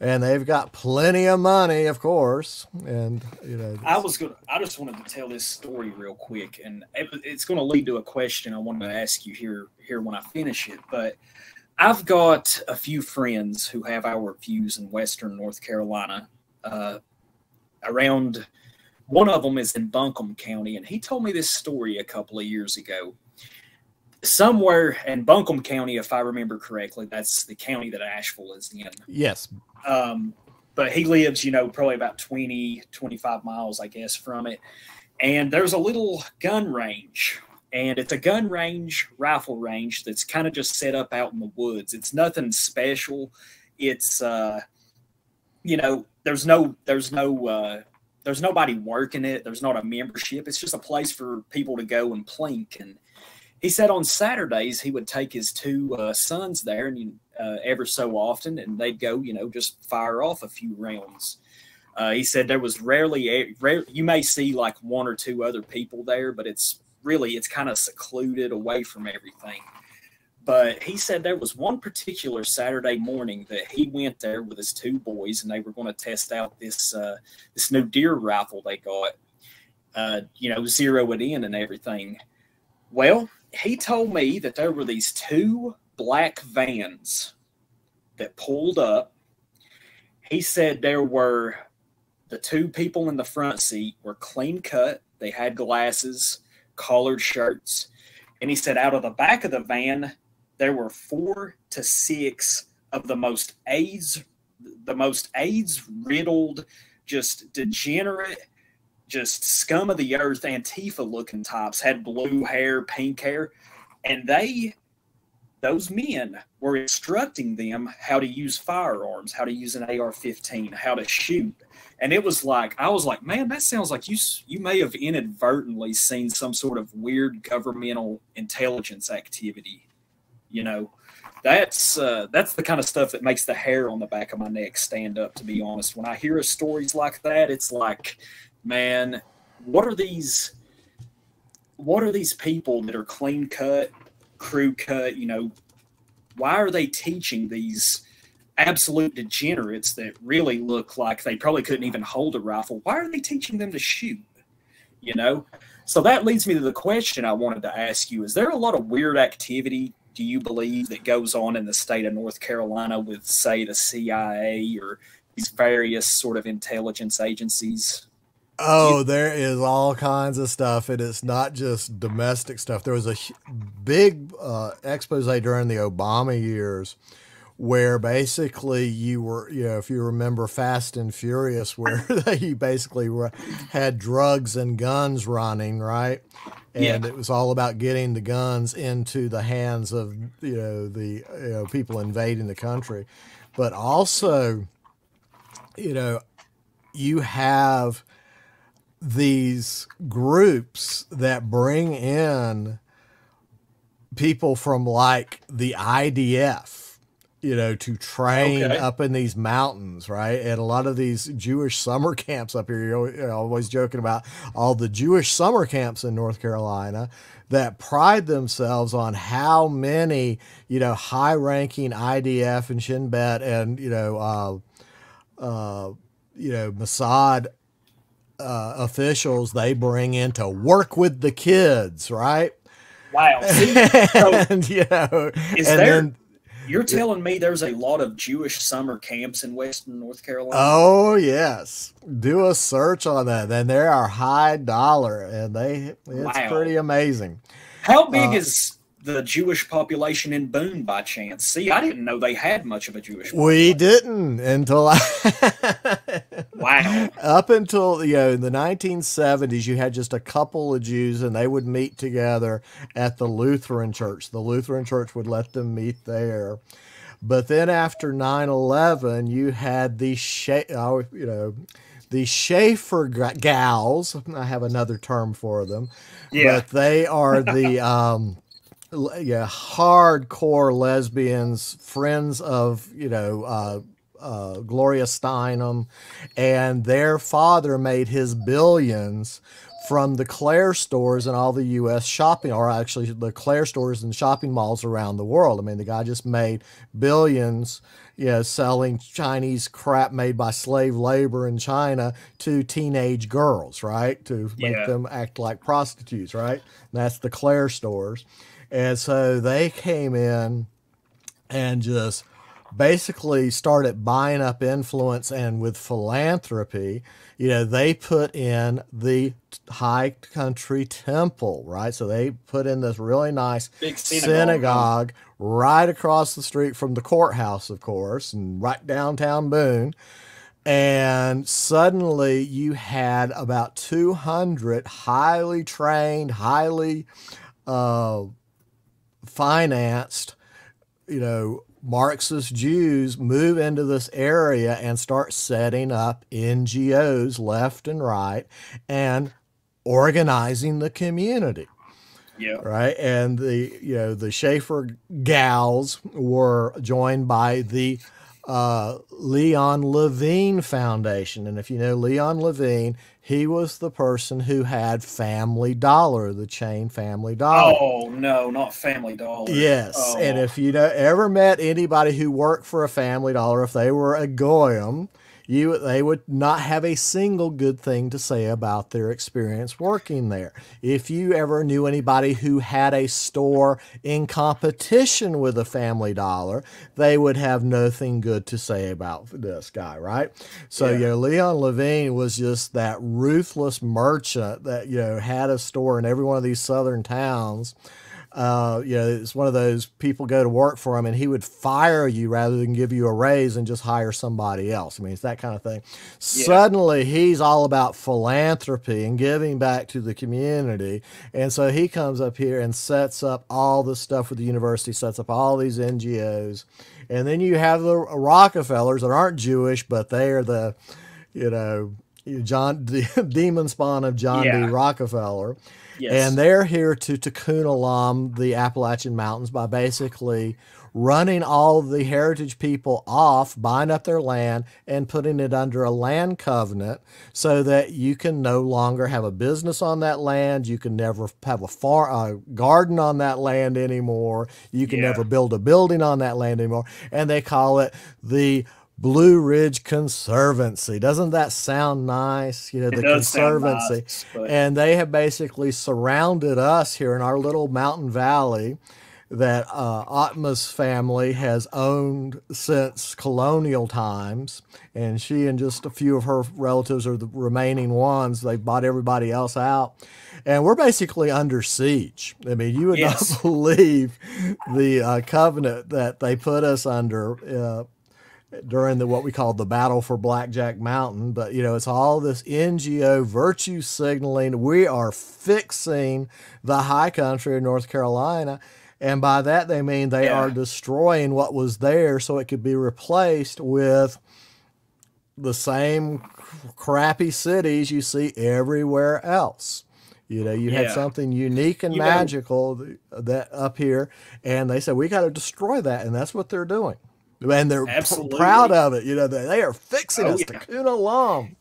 and they've got plenty of money, of course. And, you know, I was going to, I just wanted to tell this story real quick. And it, it's going to lead to a question I wanted to ask you here, here when I finish it. But I've got a few friends who have our views in Western North Carolina. Uh, around one of them is in Buncombe County, and he told me this story a couple of years ago somewhere in Buncombe County, if I remember correctly, that's the county that Asheville is in. Yes. Um, but he lives, you know, probably about 20, 25 miles, I guess, from it. And there's a little gun range. And it's a gun range, rifle range that's kind of just set up out in the woods. It's nothing special. It's, uh, you know, there's no, there's no, uh, there's nobody working it. There's not a membership. It's just a place for people to go and plink and he said on Saturdays he would take his two uh, sons there, and uh, ever so often, and they'd go, you know, just fire off a few rounds. Uh, he said there was rarely, rare, you may see like one or two other people there, but it's really it's kind of secluded away from everything. But he said there was one particular Saturday morning that he went there with his two boys, and they were going to test out this uh, this new deer rifle they got. Uh, you know, zero it in and everything. Well, he told me that there were these two black vans that pulled up. He said there were the two people in the front seat were clean cut. They had glasses, collared shirts. And he said out of the back of the van, there were four to six of the most AIDS, the most AIDS riddled, just degenerate just scum of the earth Antifa looking types had blue hair, pink hair, and they those men were instructing them how to use firearms, how to use an AR-15, how to shoot. And it was like I was like, man, that sounds like you you may have inadvertently seen some sort of weird governmental intelligence activity. You know, that's uh, that's the kind of stuff that makes the hair on the back of my neck stand up. To be honest, when I hear stories like that, it's like man, what are these? What are these people that are clean cut, crew cut? You know, why are they teaching these absolute degenerates that really look like they probably couldn't even hold a rifle? Why are they teaching them to shoot? You know, so that leads me to the question I wanted to ask you: Is there a lot of weird activity do you believe that goes on in the state of North Carolina with, say, the CIA or these various sort of intelligence agencies? Oh, there is all kinds of stuff. It is not just domestic stuff. There was a big uh, expose during the Obama years where basically you were, you know, if you remember Fast and Furious, where *laughs* they basically were, had drugs and guns running, right? And Yeah. it was all about getting the guns into the hands of, you know, the you know, people invading the country. But also, you know, you have these groups that bring in people from like the IDF, you know, to train Okay. up in these mountains, right? And a lot of these Jewish summer camps up here, you're always joking about all the Jewish summer camps in North Carolina that pride themselves on how many, you know, high ranking IDF and Shin Bet and, you know, uh, uh, you know, Mossad uh, officials they bring in to work with the kids, right? Wow. See, *laughs* so and you know, is and there? then you're telling me there's a lot of Jewish summer camps in Western North Carolina? oh yes, do a search on that. Then they are high dollar, and they it's Wow. pretty amazing. How big uh, is the Jewish population in Boone by chance? See, I didn't know they had much of a Jewish. We population. didn't until I. *laughs* Wow. Up until you know in the 1970s, you had just a couple of Jews, and they would meet together at the Lutheran Church. The Lutheran Church would let them meet there. But then after 9/11, you had the uh, you know the Schaefer ga- gals. I have another term for them, Yeah. but they are the *laughs* um, yeah hardcore lesbians, friends of you know. Uh, uh, Gloria Steinem, and their father made his billions from the Claire stores and all the U.S. shopping, or actually the Claire stores and shopping malls around the world. I mean, the guy just made billions, you know, selling Chinese crap made by slave labor in China to teenage girls, right? To make Yeah. them act like prostitutes, right? And that's the Claire stores. And so they came in and just basically started buying up influence and with philanthropy you know they put in the high country temple right so they put in this really nice Big synagogue. synagogue right across the street from the courthouse of course and right downtown boone and suddenly you had about 200 highly trained highly uh, financed you know, Marxist Jews move into this area and start setting up NGOs left and right and organizing the community, Yeah. right? And the you know the Schaefer gals were joined by the uh, Leon Levine Foundation, and if you know Leon Levine, he was the person who had Family Dollar, the chain Family Dollar. Oh no, not Family Dollar. Yes, Oh. and if you know, ever met anybody who worked for a Family Dollar, if they were a goyim, you they would not have a single good thing to say about their experience working there. If you ever knew anybody who had a store in competition with a Family Dollar, they would have nothing good to say about this guy, right? So Yeah. you know, Leon Levine was just that ruthless merchant that you know had a store in every one of these southern towns uh, you know, it's one of those people go to work for him and he would fire you rather than give you a raise and just hire somebody else. I mean, it's that kind of thing. Suddenly, he's all about philanthropy and giving back to the community. And so he comes up here and sets up all the stuff with the university, sets up all these NGOs. And then you have the Rockefellers that aren't Jewish, but they are the, you know, John, *laughs* the demon spawn of John Yeah. D. Rockefeller. Yes. And they're here to Tikkun Olam, the Appalachian Mountains, by basically running all the heritage people off, buying up their land, and putting it under a land covenant so that you can no longer have a business on that land. You can never have a farm, a garden on that land anymore. You can Yeah. never build a building on that land anymore. And they call it the Blue Ridge Conservancy. Doesn't that sound nice? You know, It the Conservancy. nice, but- And they have basically surrounded us here in our little mountain valley that uh, Atma's family has owned since colonial times, and she and just a few of her relatives are the remaining ones. They bought everybody else out, and we're basically under siege. I mean, you would yes. not *laughs* believe the uh, covenant that they put us under. Uh, during the what we call the battle for Blackjack Mountain. But you know, it's all this NGO virtue signaling. We are fixing the high country of North Carolina. And by that they mean they yeah. are destroying what was there so it could be replaced with the same crappy cities you see everywhere else. You know, you yeah. had something unique and you magical know, that up here, and they said we got to destroy that, and that's what they're doing and they're proud of it. You know, they, they are fixing oh, us yeah. to coon along.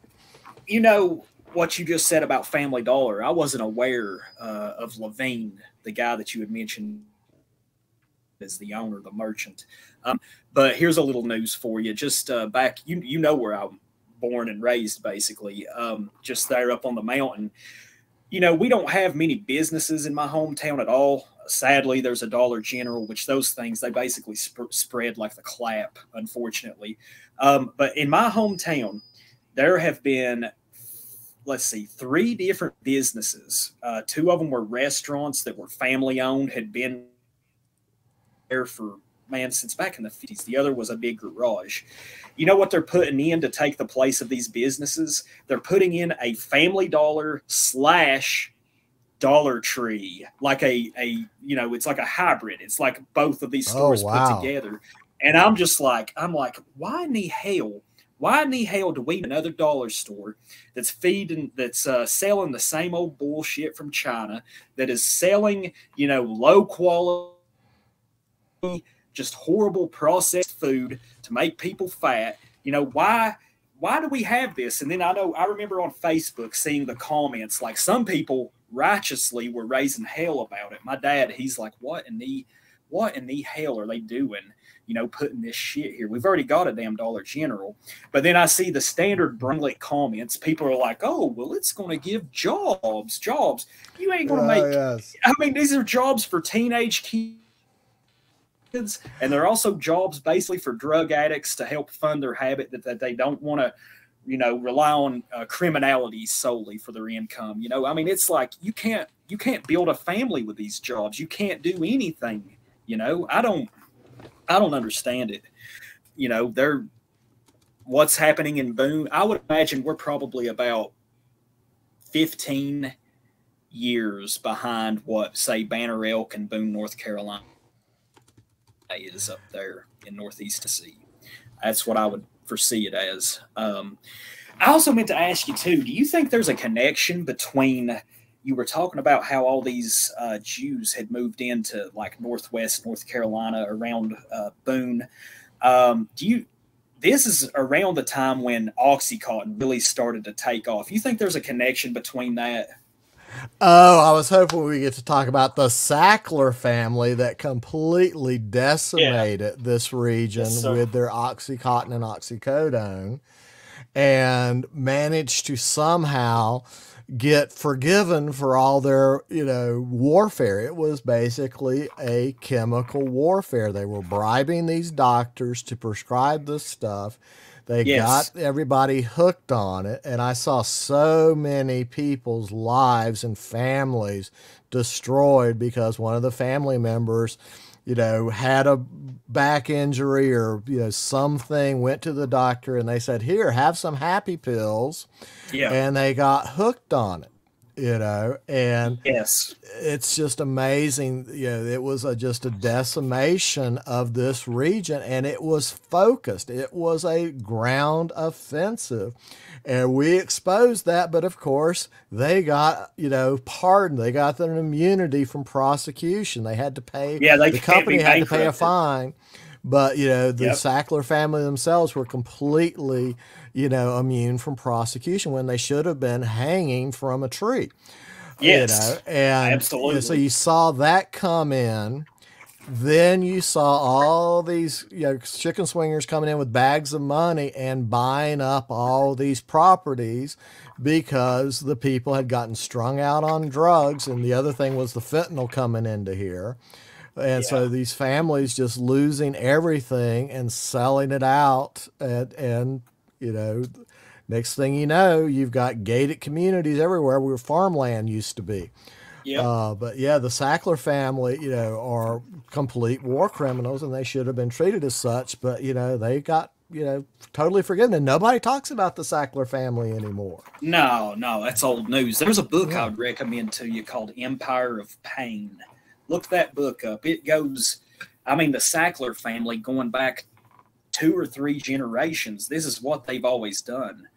You know what you just said about Family Dollar. I wasn't aware uh, of Levine, the guy that you had mentioned as the owner, the merchant. Um, but here's a little news for you. Just uh, back, you you know where I'm born and raised, basically, um, just there up on the mountain. You know, we don't have many businesses in my hometown at all sadly, there's a Dollar General, which those things they basically sp- spread like the clap, unfortunately. Um, but in my hometown, there have been, let's see, three different businesses. Uh, two of them were restaurants that were family owned, had been there for man since back in the 50s. The other was a big garage. You know what they're putting in to take the place of these businesses? They're putting in a Family Dollar slash Dollar Tree, like a a you know, it's like a hybrid. It's like both of these stores oh, wow. put together. And I'm just like, I'm like, why in the hell? Why in the hell do we need another dollar store that's feeding, that's uh, selling the same old bullshit from China, that is selling, you know, low quality, just horrible processed food to make people fat? You know, why? Why do we have this? And then I know I remember on Facebook seeing the comments like some people righteously were raising hell about it. My dad, he's like, what in the what in the hell are they doing? You know, putting this shit here. We've already got a damn Dollar General. But then I see the standard Brunglick comments. People are like, oh, well, it's going to give jobs, jobs. You ain't going to ah, make. Yes. I mean, these are jobs for teenage kids. And they're also jobs basically for drug addicts to help fund their habit that, that they don't want to you know rely on uh, criminality solely for their income you know? I mean it's like you can't you can't build a family with these jobs. You can't do anything you know? I don't i don't understand it. You know they're what's happening in boone i would imagine we're probably about 15 years behind what say banner elk and boone north carolina is up there in northeast tennessee. That's what i would foresee it as. Um, I also meant to ask you too. Do you think there's a connection between? You were talking about how all these uh, Jews had moved into like Northwest North Carolina around uh, Boone. Um, do you? This is around the time when OxyContin really started to take off. You think there's a connection between that? Oh, I was hoping we get to talk about the Sackler family that completely decimated yeah. this region yes, with their Oxycontin and Oxycodone and managed to somehow get forgiven for all their, you know, warfare. It was basically a chemical warfare. They were bribing these doctors to prescribe this stuff they yes. got everybody hooked on it. And I saw so many people's lives and families destroyed because one of the family members, you know, had a back injury or, you know, something, went to the doctor and they said, Here, have some happy pills. Yeah. And they got hooked on it you know and yes. it's just amazing you know it was a, just a decimation of this region and it was focused. It was a ground offensive and we exposed that but of course they got you know pardon they got an immunity from prosecution. They had to pay yeah like the company had to pay a fine but you know the yep. sackler family themselves were completely you know, immune from prosecution when they should have been hanging from a tree. Yes, you know? and absolutely. You know, so you saw that come in. Then you saw all these you know, chicken swingers coming in with bags of money and buying up all these properties because the people had gotten strung out on drugs. And the other thing was the fentanyl coming into here. And yeah. so these families just losing everything and selling it out and, and you know, next thing you know, you've got gated communities everywhere where farmland used to be. Yeah. Uh, but yeah, the Sackler family, you know, are complete war criminals and they should have been treated as such, but you know, they got you know, totally forgiven. And nobody talks about the Sackler family anymore. No, no, that's old news. There's a book yeah. I would recommend to you called Empire of Pain. Look that book up. It goes, I mean, the Sackler family going back two or three generations. This is what they've always done.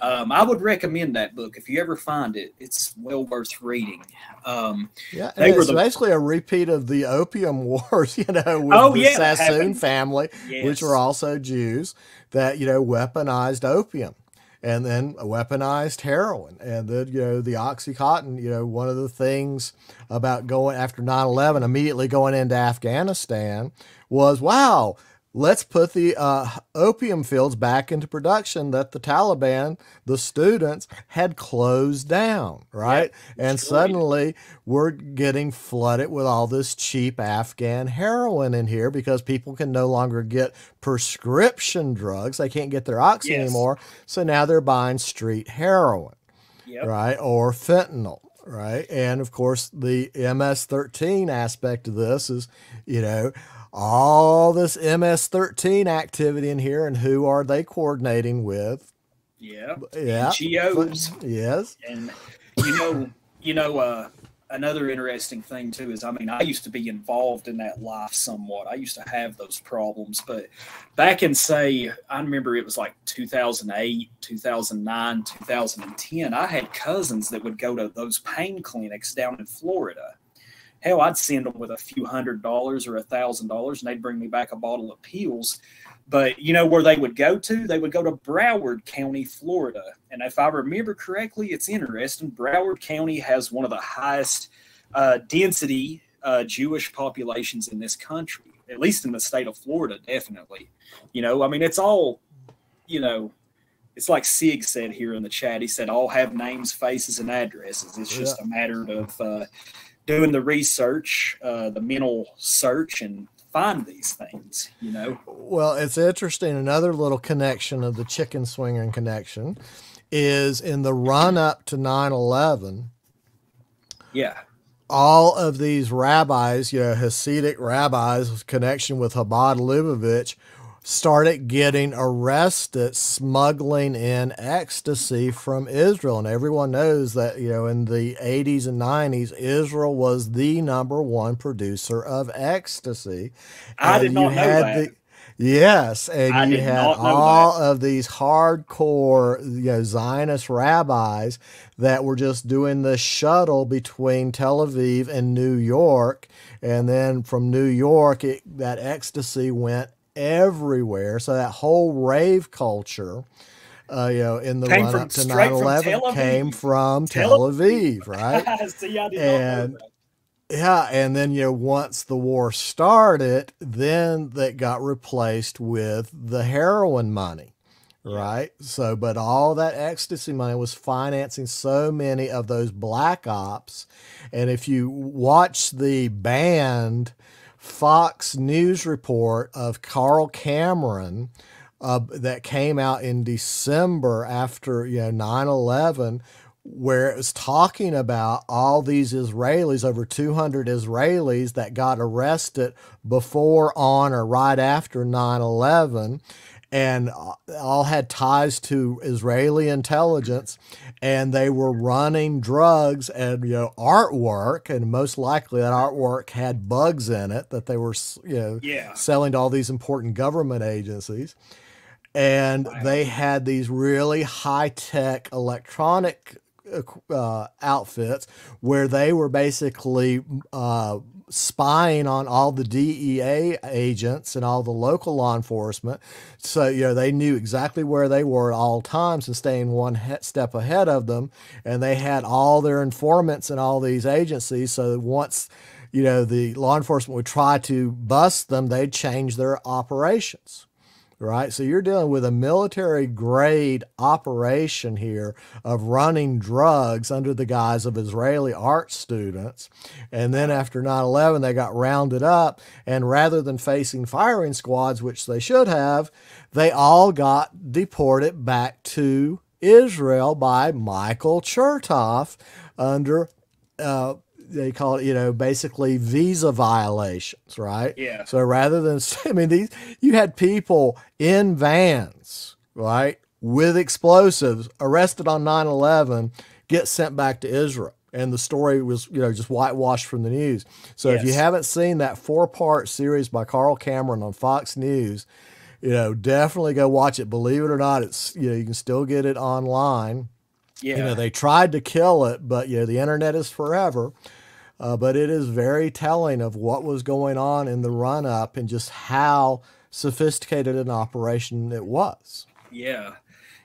Um, I would recommend that book if you ever find it. It's well worth reading. Um, yeah, they it's the, basically a repeat of the Opium *laughs* Wars, you know, with oh, the yeah, Sassoon family, yes. which were also Jews that you know weaponized opium and then weaponized heroin. And then you know the oxycontin you know one of the things about going after 9-11 immediately going into afghanistan was wow let's put the uh, opium fields back into production that the Taliban, the students, had closed down, right? and suddenly we're getting flooded with all this cheap Afghan heroin in here because people can no longer get prescription drugs. They can't get their oxy yes. anymore. So now they're buying street heroin, yep. right? Or fentanyl right? And of course, the MS 13 aspect of this is, you know, all this MS13 activity in here, and who are they coordinating with? Yeah, yeah, NGOs. Yes, and you know, you know, uh, another interesting thing too is, I mean, I used to be involved in that life somewhat. I used to have those problems, but back in say, I remember it was like 2008, 2009, 2010. I had cousins that would go to those pain clinics down in Florida hell, I'd send them with a few hundred dollars or a thousand dollars, and they'd bring me back a bottle of pills. But you know where they would go to? They would go to Broward County, Florida. And if I remember correctly, it's interesting. Broward County has one of the highest uh, density uh, Jewish populations in this country, at least in the state of Florida, definitely. You know, I mean, it's all, you know, it's like Sig said here in the chat. He said all have names, faces, and addresses. It's just yeah. a matter of uh, doing the research, uh, the mental search, and find these things. You know. Well, it's interesting. Another little connection of the chicken swinging connection is in the run up to 9-11 yeah all of these rabbis you know hasidic rabbis connection with chabad lubavitch started getting arrested smuggling in ecstasy from Israel. And everyone knows that, you know, in the 80s and 90s, Israel was the number one producer of ecstasy. I and did not know that. The, Yes, and I you had all that. of these hardcore, you know, Zionist rabbis that were just doing the shuttle between Tel Aviv and New York, and then from New York, it, that ecstasy went everywhere. So that whole rave culture, uh, you know, in the came run up to 9 11 came from Tel, Tel Aviv, right? *laughs* See, and yeah, and then you know, once the war started, then that got replaced with the heroin money. Right. So, but all that ecstasy money was financing so many of those black ops. And if you watch the band Fox News report of Carl Cameron uh, that came out in December after you know 9/11 where it was talking about all these Israelis, over 200 Israelis that got arrested before, on, or right after 9 11 and all had ties to Israeli intelligence, and they were running drugs and you know artwork, and most likely that artwork had bugs in it that they were you know yeah. selling to all these important government agencies, and wow. they had these really high tech electronic uh, outfits where they were basically uh, spying on all the DEA agents and all the local law enforcement. So, you know, they knew exactly where they were at all times and staying one he- step ahead of them. And they had all their informants in all these agencies. So once, you know, the law enforcement would try to bust them, they'd change their operations. Right? So you're dealing with a military grade operation here of running drugs under the guise of Israeli art students. And then after 9 11, they got rounded up. And rather than facing firing squads, which they should have, they all got deported back to Israel by Michael Chertoff under. Uh, they call it, you know, basically visa violations, right? Yeah. So rather than, *laughs* I mean, these, you had people in vans, right, with explosives arrested on 9 11, get sent back to Israel. And the story was, you know, just whitewashed from the news. So yes. if you haven't seen that four part series by Carl Cameron on Fox News, you know, definitely go watch it. Believe it or not, it's, you know, you can still get it online. Yeah. You know, they tried to kill it, but, you know, the internet is forever. Uh, but it is very telling of what was going on in the run up and just how sophisticated an operation it was. Yeah.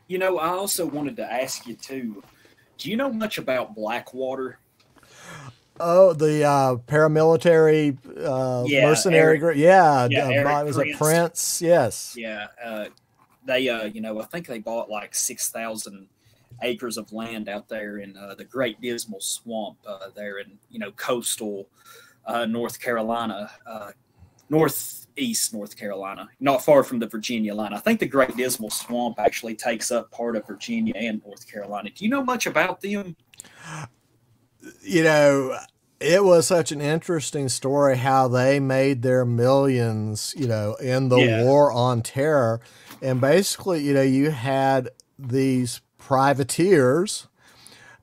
You know, I also wanted to ask you too do you know much about Blackwater? Oh, the uh, paramilitary uh, yeah, mercenary group. Yeah, yeah uh, was Prince. a Prince. Yes. Yeah, uh, they, uh, you know, I think they bought like six thousand acres of land out there in uh, the Great Dismal Swamp uh, there in you know coastal uh, North Carolina, uh, northeast North Carolina, not far from the Virginia line. I think the Great Dismal Swamp actually takes up part of Virginia and North Carolina. Do you know much about them? You know, it was such an interesting story how they made their millions, you know, in the yeah. war on terror. And basically, you know, you had these privateers,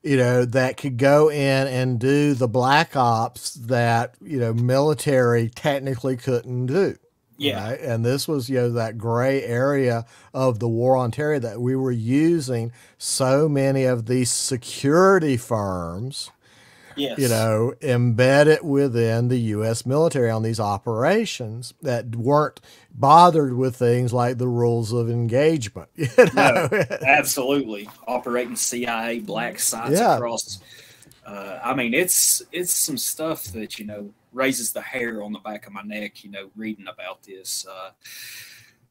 you know, that could go in and do the black ops that, you know, military technically couldn't do. Yeah. Right? And this was, you know, that gray area of the war on terror that we were using so many of these security firms yes. you know, embedded within the U.S. military on these operations that weren't bothered with things like the rules of engagement. *laughs* You know? No, absolutely, operating CIA black sites yeah. across. Uh, I mean, it's it's some stuff that you know raises the hair on the back of my neck. You know, reading about this. Uh,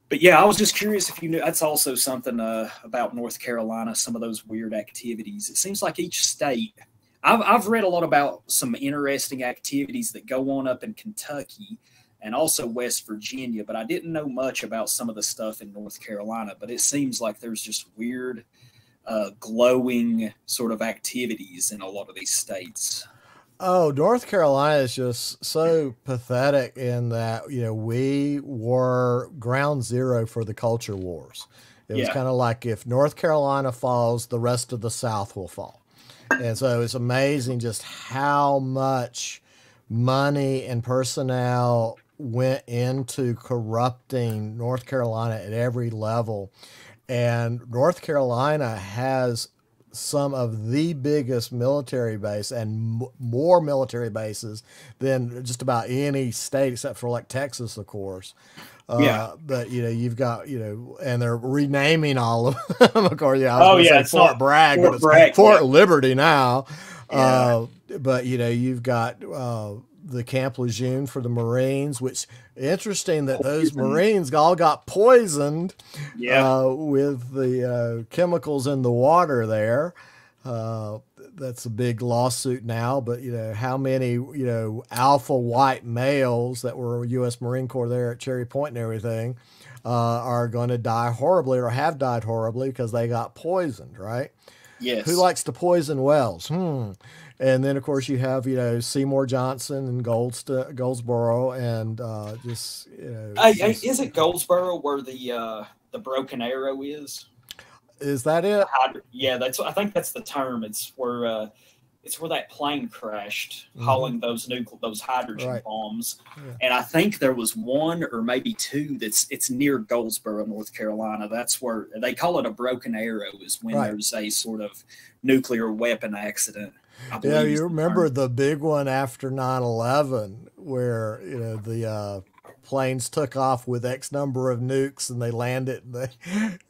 but yeah, I was just curious if you knew. That's also something uh, about North Carolina. Some of those weird activities. It seems like each state I've, I've read a lot about some interesting activities that go on up in Kentucky and also West Virginia, but I didn't know much about some of the stuff in North Carolina. But it seems like there's just weird, uh, glowing sort of activities in a lot of these states. Oh, North Carolina is just so pathetic in that, you know, we were ground zero for the culture wars. It was kind of like if North Carolina falls, the rest of the South will fall and so it's amazing just how much money and personnel went into corrupting North Carolina at every level. And North Carolina has some of the biggest military base and m- more military bases than just about any state except for like Texas, of course. Uh, yeah. But you know, you've got you know, and they're renaming all of *laughs* them. of course, yeah. oh yeah, Fort Bragg, Fort, Bragg, Fort yeah. Liberty now. Yeah. Uh, but you know, you've got uh, the Camp Lejeune for the Marines, which interesting that those Marines all got poisoned. Yeah. Uh, with the uh, chemicals in the water there. Uh, that's a big lawsuit now, but you know how many you know alpha white males that were U.S. Marine Corps there at Cherry Point and everything uh, are going to die horribly or have died horribly because they got poisoned, right? Yes. Who likes to poison wells? Hmm. And then of course you have you know Seymour Johnson and Goldst- Goldsboro and uh, just you know. I, I, is it Goldsboro where the uh, the broken arrow is? Is that it? Yeah, that's. I think that's the term. It's where uh, it's where that plane crashed, mm-hmm. hauling those nuclear those hydrogen right. bombs. Yeah. And I think there was one or maybe two that's it's near Goldsboro, North Carolina. That's where they call it a broken arrow. Is when right. there's a sort of nuclear weapon accident. Yeah, you remember the, big one after 9-11 where you know the uh, planes took off with X number of nukes and they landed. And they,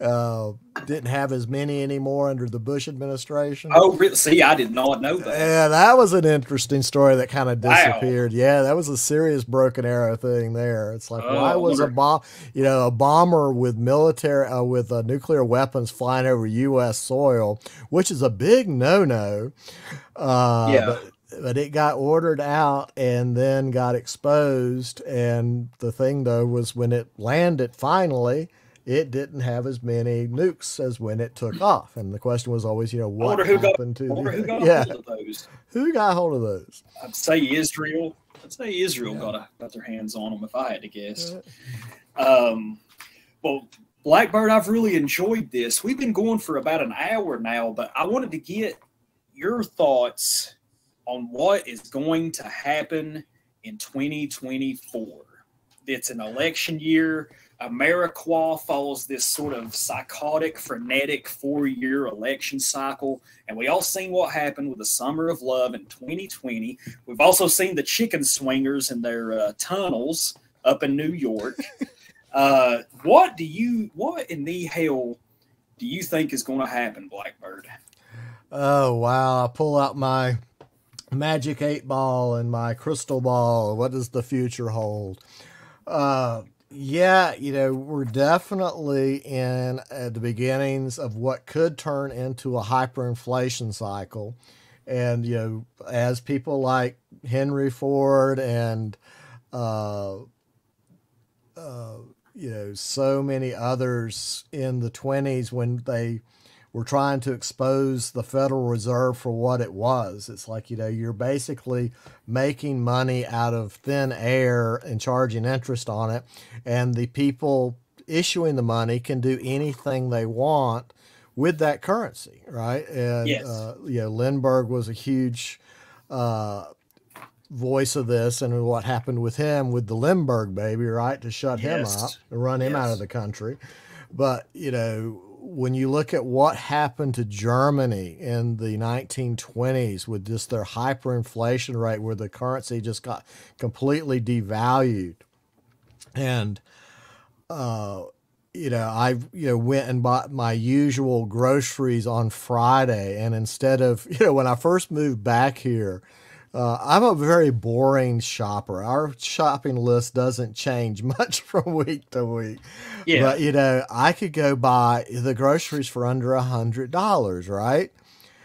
uh, didn't have as many anymore under the Bush administration. Oh, really? See, I did not know that. Yeah, that was an interesting story that kind of disappeared. Wow. Yeah, that was a serious broken arrow thing there. It's like, oh, why was a bomb, you know, a bomber with military, uh, with uh, nuclear weapons flying over U.S. soil, which is a big no-no. Uh, yeah. But, but it got ordered out and then got exposed. And the thing though was when it landed finally, it didn't have as many nukes as when it took *laughs* off. And the question was always, you know, what happened got, to the, who got *laughs* yeah, hold of those? Who got hold of those? I'd say Israel. I'd say Israel yeah. got a, got their hands on them if I had to guess. Um, well, Blackbird, I've really enjoyed this. We've been going for about an hour now, but I wanted to get your thoughts on what is going to happen in 2024. It's an election year. Ameriqua follows this sort of psychotic, frenetic four year election cycle. And we all seen what happened with the Summer of Love in 2020. We've also seen the chicken swingers in their uh, tunnels up in New York. *laughs* uh, what do you, what in the hell do you think is going to happen, Blackbird? Oh, wow. I pull out my magic eight ball and my crystal ball. What does the future hold? Uh, yeah, you know, we're definitely in at the beginnings of what could turn into a hyperinflation cycle. And, you know, as people like Henry Ford and, uh, uh, you know, so many others in the 20s when they were trying to expose the Federal Reserve for what it was. It's like, you know, you're basically making money out of thin air and charging interest on it. And the people issuing the money can do anything they want with that currency, right? And, yes. uh, you know, Lindbergh was a huge uh, voice of this and what happened with him with the Lindbergh baby, right? To shut yes. him up and run him yes. out of the country. But, you know, when you look at what happened to Germany in the 1920s with just their hyperinflation rate, where the currency just got completely devalued, and uh, you know, I you know went and bought my usual groceries on Friday, and instead of *laughs* you know when I first moved back here, uh, I'm a very boring shopper. Our shopping list doesn't change *laughs* much from week to week. Yeah. But, you know, I could go buy the groceries for under a $100, right?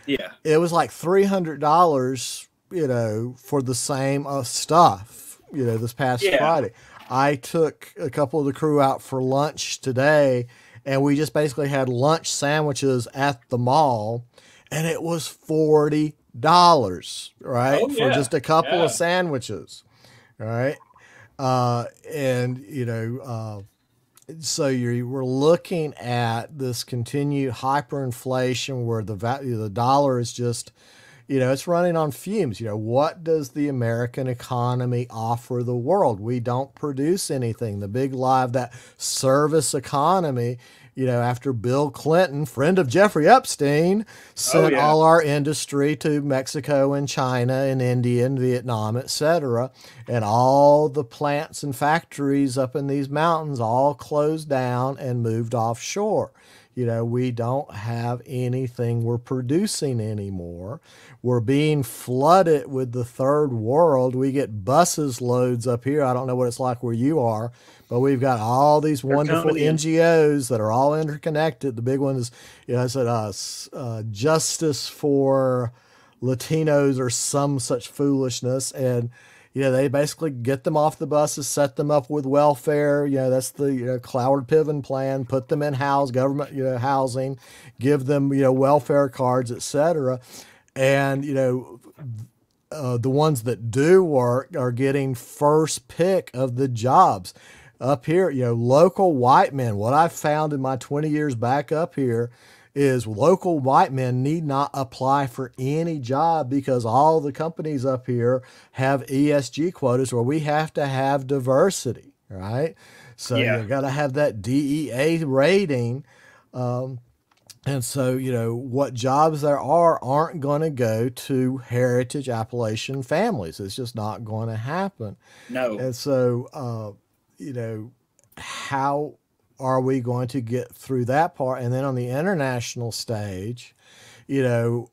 Yeah. It was like $300, you know, for the same uh, stuff, you know, this past yeah. Friday. I took a couple of the crew out for lunch today, and we just basically had lunch sandwiches at the mall, and it was 40 dollars, right, oh, yeah. for just a couple yeah. of sandwiches, right? Uh, and you know, uh, so you we're looking at this continued hyperinflation where the value the dollar is just you know it's running on fumes you know what does the american economy offer the world we don't produce anything the big lie of that service economy you know, after Bill Clinton, friend of Jeffrey Epstein, sent oh, yeah. all our industry to Mexico and China and India and Vietnam, etc., and all the plants and factories up in these mountains all closed down and moved offshore. You know, we don't have anything we're producing anymore. We're being flooded with the third world. We get buses loads up here. I don't know what it's like where you are, but we've got all these wonderful NGOs that are all interconnected. The big one is, you know, I said, uh, uh, Justice for Latinos or some such foolishness. And, you know, they basically get them off the buses, set them up with welfare. You know, that's the you know, Cloward Piven plan. Put them in house government, you know, housing, give them you know welfare cards, etc. And you know, uh, the ones that do work are getting first pick of the jobs up here. You know, local white men. What I've found in my 20 years back up here is local white men need not apply for any job because all the companies up here have ESG quotas where we have to have diversity, right? So yeah. you got to have that DEA rating. Um, and so, you know, what jobs there are aren't going to go to heritage Appalachian families. It's just not going to happen. No. And so, uh, you know, how are we going to get through that part? And then on the international stage, you know,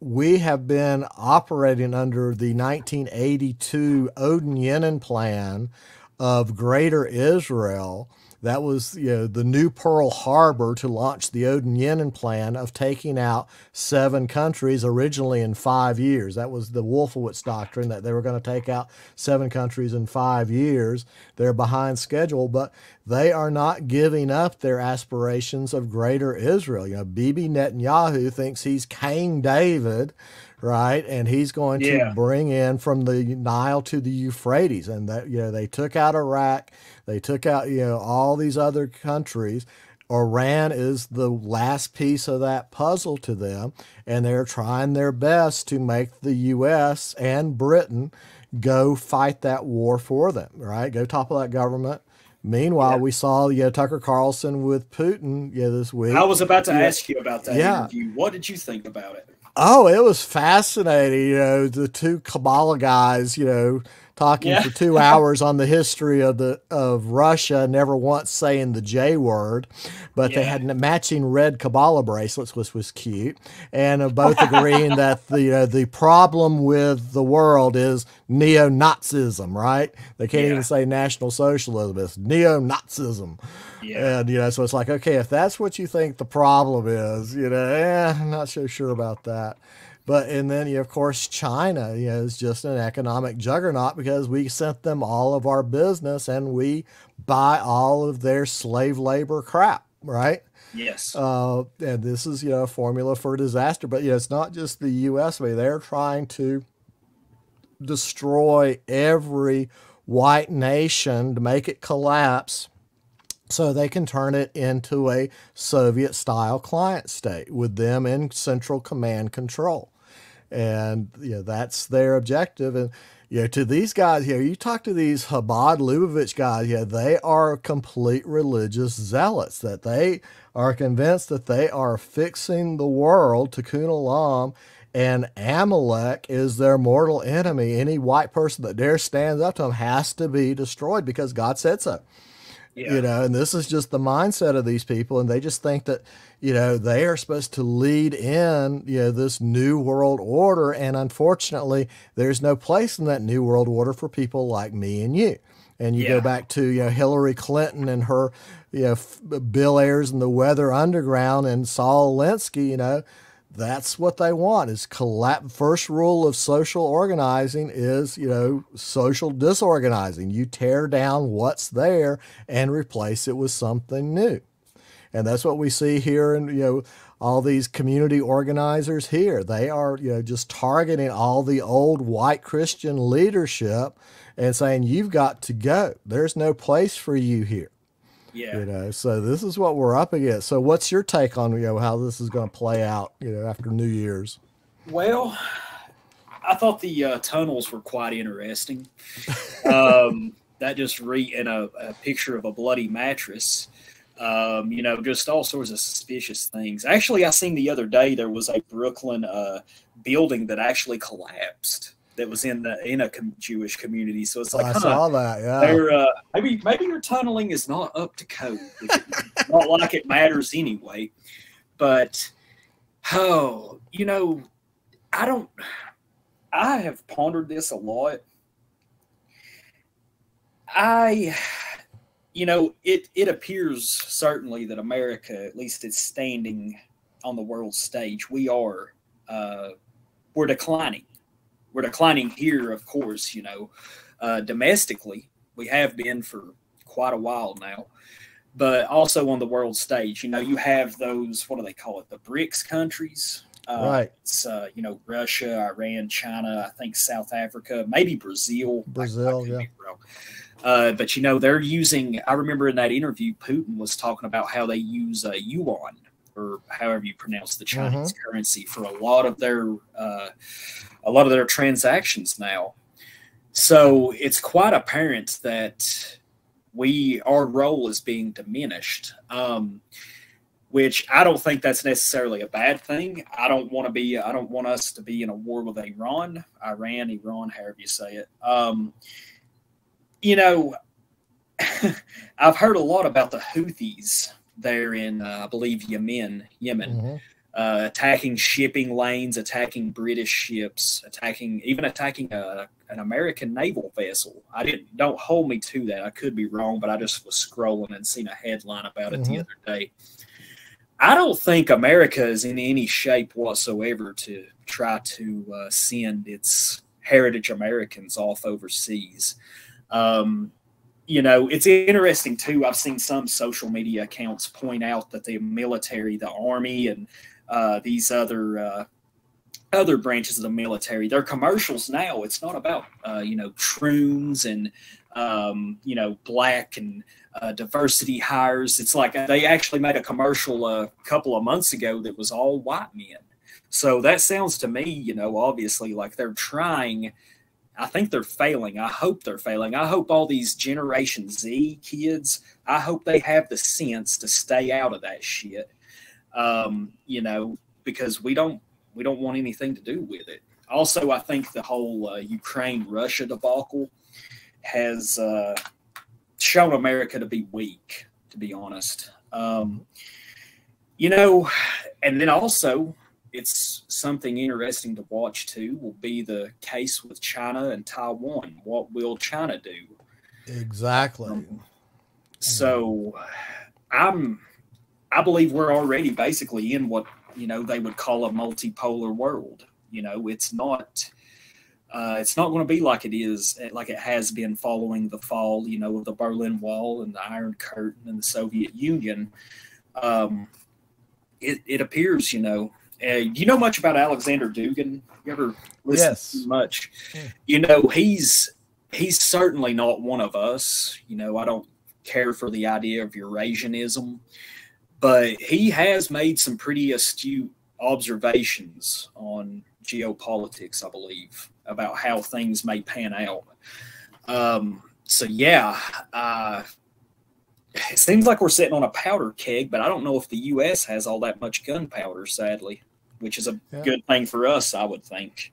we have been operating under the 1982 Oded Yinon plan of Greater Israel that was you know, the new Pearl Harbor to launch the Oded Yinon plan of taking out seven countries originally in five years. That was the Wolfowitz doctrine that they were going to take out seven countries in five years. They're behind schedule, but they are not giving up their aspirations of greater Israel. You know, Bibi Netanyahu thinks he's King David right? And he's going to bring in from the Nile to the Euphrates, and that you know they took out Iraq, they took out you know all these other countries. Iran is the last piece of that puzzle to them, and they're trying their best to make the U.S. and Britain go fight that war for them, right? Go topple that government. Meanwhile, yeah. we saw you know, Tucker Carlson with Putin yeah, this week. I was about to yeah. ask you about that yeah. interview. What did you think about it? Oh, it was fascinating. You know, the two Kabbalah guys, you know, talking yeah. for two *laughs* hours on the history of the of Russia, never once saying the J word, but yeah. they had matching red Kabbalah bracelets, which was cute, and uh, both agreeing *laughs* that the uh, the problem with the world is neo-Nazism. Right? They can't yeah. even say National Socialism; it's neo-Nazism. Yeah. And, you know, so it's like, okay, if that's what you think the problem is, you know, eh, I'm not so sure about that. But, and then, you know, of course, China, you know, is just an economic juggernaut because we sent them all of our business and we buy all of their slave labor crap, right? Yes. Uh, and this is, you know, a formula for disaster. But, you know, it's not just the U.S. I mean, they're trying to destroy every white nation to make it collapse so they can turn it into a Soviet style client state with them in central command control. And you know, that's their objective. And you know, to these guys here, you talk to these Chabad Lubavitch guys, yeah, they are complete religious zealots, that they are convinced that they are fixing the world tikkun and Amalek is their mortal enemy. Any white person that dares stand up to them has to be destroyed because God said so. Yeah. You know, and this is just the mindset of these people, and they just think that, you know, they are supposed to lead in, you know, this new world order. And unfortunately, there's no place in that new world order for people like me and you. And you yeah. go back to, you know, Hillary Clinton and her, you know, Bill Ayers and the Weather Underground and Saul Alinsky, you know, that's what they want is collapse first rule of social organizing is you know social disorganizing. You tear down what's there and replace it with something new. And that's what we see here and you know all these community organizers here. They are you know just targeting all the old white christian leadership and saying you've got to go. There's no place for you here yeah. You know, so this is what we're up against. So what's your take on, you know, how this is going to play out, you know, after New Year's? Well, I thought the uh, tunnels were quite interesting. *laughs* Um, that just re in a, a, picture of a bloody mattress. Um, you know, just all sorts of suspicious things. Actually, I seen the other day there was a Brooklyn uh, building that actually collapsed that was in the in a com- Jewish community. So it's like I huh, saw that. Yeah, uh, maybe maybe your tunneling is not up to code. *laughs* not like it matters anyway. But oh, you know, I don't. I have pondered this a lot. I, you know, it it appears certainly that America, at least, is standing on the world stage. We are. Uh, we're declining we're declining here, of course, you know, uh, domestically. We have been for quite a while now, but also on the world stage. You know, you have those, what do they call it? The BRICS countries. Uh, right. It's, uh, you know, Russia, Iran, China, I think South Africa, maybe Brazil. Brazil, yeah. Uh, but you know they're using. I remember in that interview, Putin was talking about how they use uh, yuan or however you pronounce the Chinese mm-hmm. currency for a lot of their uh, a lot of their transactions now. So it's quite apparent that we our role is being diminished. Um, which I don't think that's necessarily a bad thing. I don't want to be. I don't want us to be in a war with Iran, Iran, Iran, however you say it. Um, you know, *laughs* I've heard a lot about the Houthis there in, uh, I believe, Yemen, Yemen, mm-hmm. uh, attacking shipping lanes, attacking British ships, attacking even attacking a, an American naval vessel. I didn't. Don't hold me to that. I could be wrong, but I just was scrolling and seen a headline about it mm-hmm. the other day. I don't think America is in any shape whatsoever to try to uh, send its heritage Americans off overseas. Um, you know, it's interesting too. I've seen some social media accounts point out that the military, the army, and uh, these other uh, other branches of the military, their commercials now. It's not about uh, you know troons and um, you know black and uh, diversity hires. It's like they actually made a commercial a couple of months ago that was all white men. So that sounds to me, you know, obviously like they're trying I think they're failing. I hope they're failing. I hope all these Generation Z kids, I hope they have the sense to stay out of that shit. Um, you know, because we don't we don't want anything to do with it. Also, I think the whole uh, Ukraine Russia debacle has uh, shown America to be weak. To be honest, um, you know, and then also it's something interesting to watch too will be the case with China and Taiwan. What will China do? Exactly. Um, so I'm I believe we're already basically in what, you know, they would call a multipolar world. You know, it's not uh, it's not going to be like it is like it has been following the fall, you know, of the Berlin Wall and the Iron Curtain and the Soviet Union. Um, it, it appears, you know, uh, you know much about Alexander Dugin? You ever listen yes. much? Yeah. You know, he's he's certainly not one of us. You know, I don't care for the idea of Eurasianism, but he has made some pretty astute observations on geopolitics, I believe, about how things may pan out. Um, so yeah, uh, it seems like we're sitting on a powder keg, but I don't know if the U.S. has all that much gunpowder, sadly, which is a yeah. good thing for us, I would think.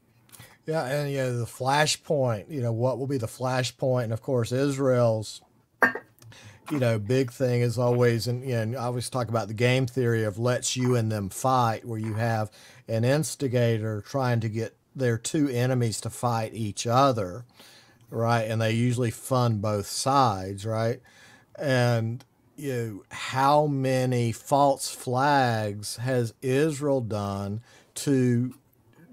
Yeah, and yeah, the flashpoint. You know, what will be the flashpoint? And of course, Israel's. You know, big thing is always, and you know, I always talk about the game theory of let's you and them fight, where you have an instigator trying to get their two enemies to fight each other, right? And they usually fund both sides, right? and you know, how many false flags has Israel done to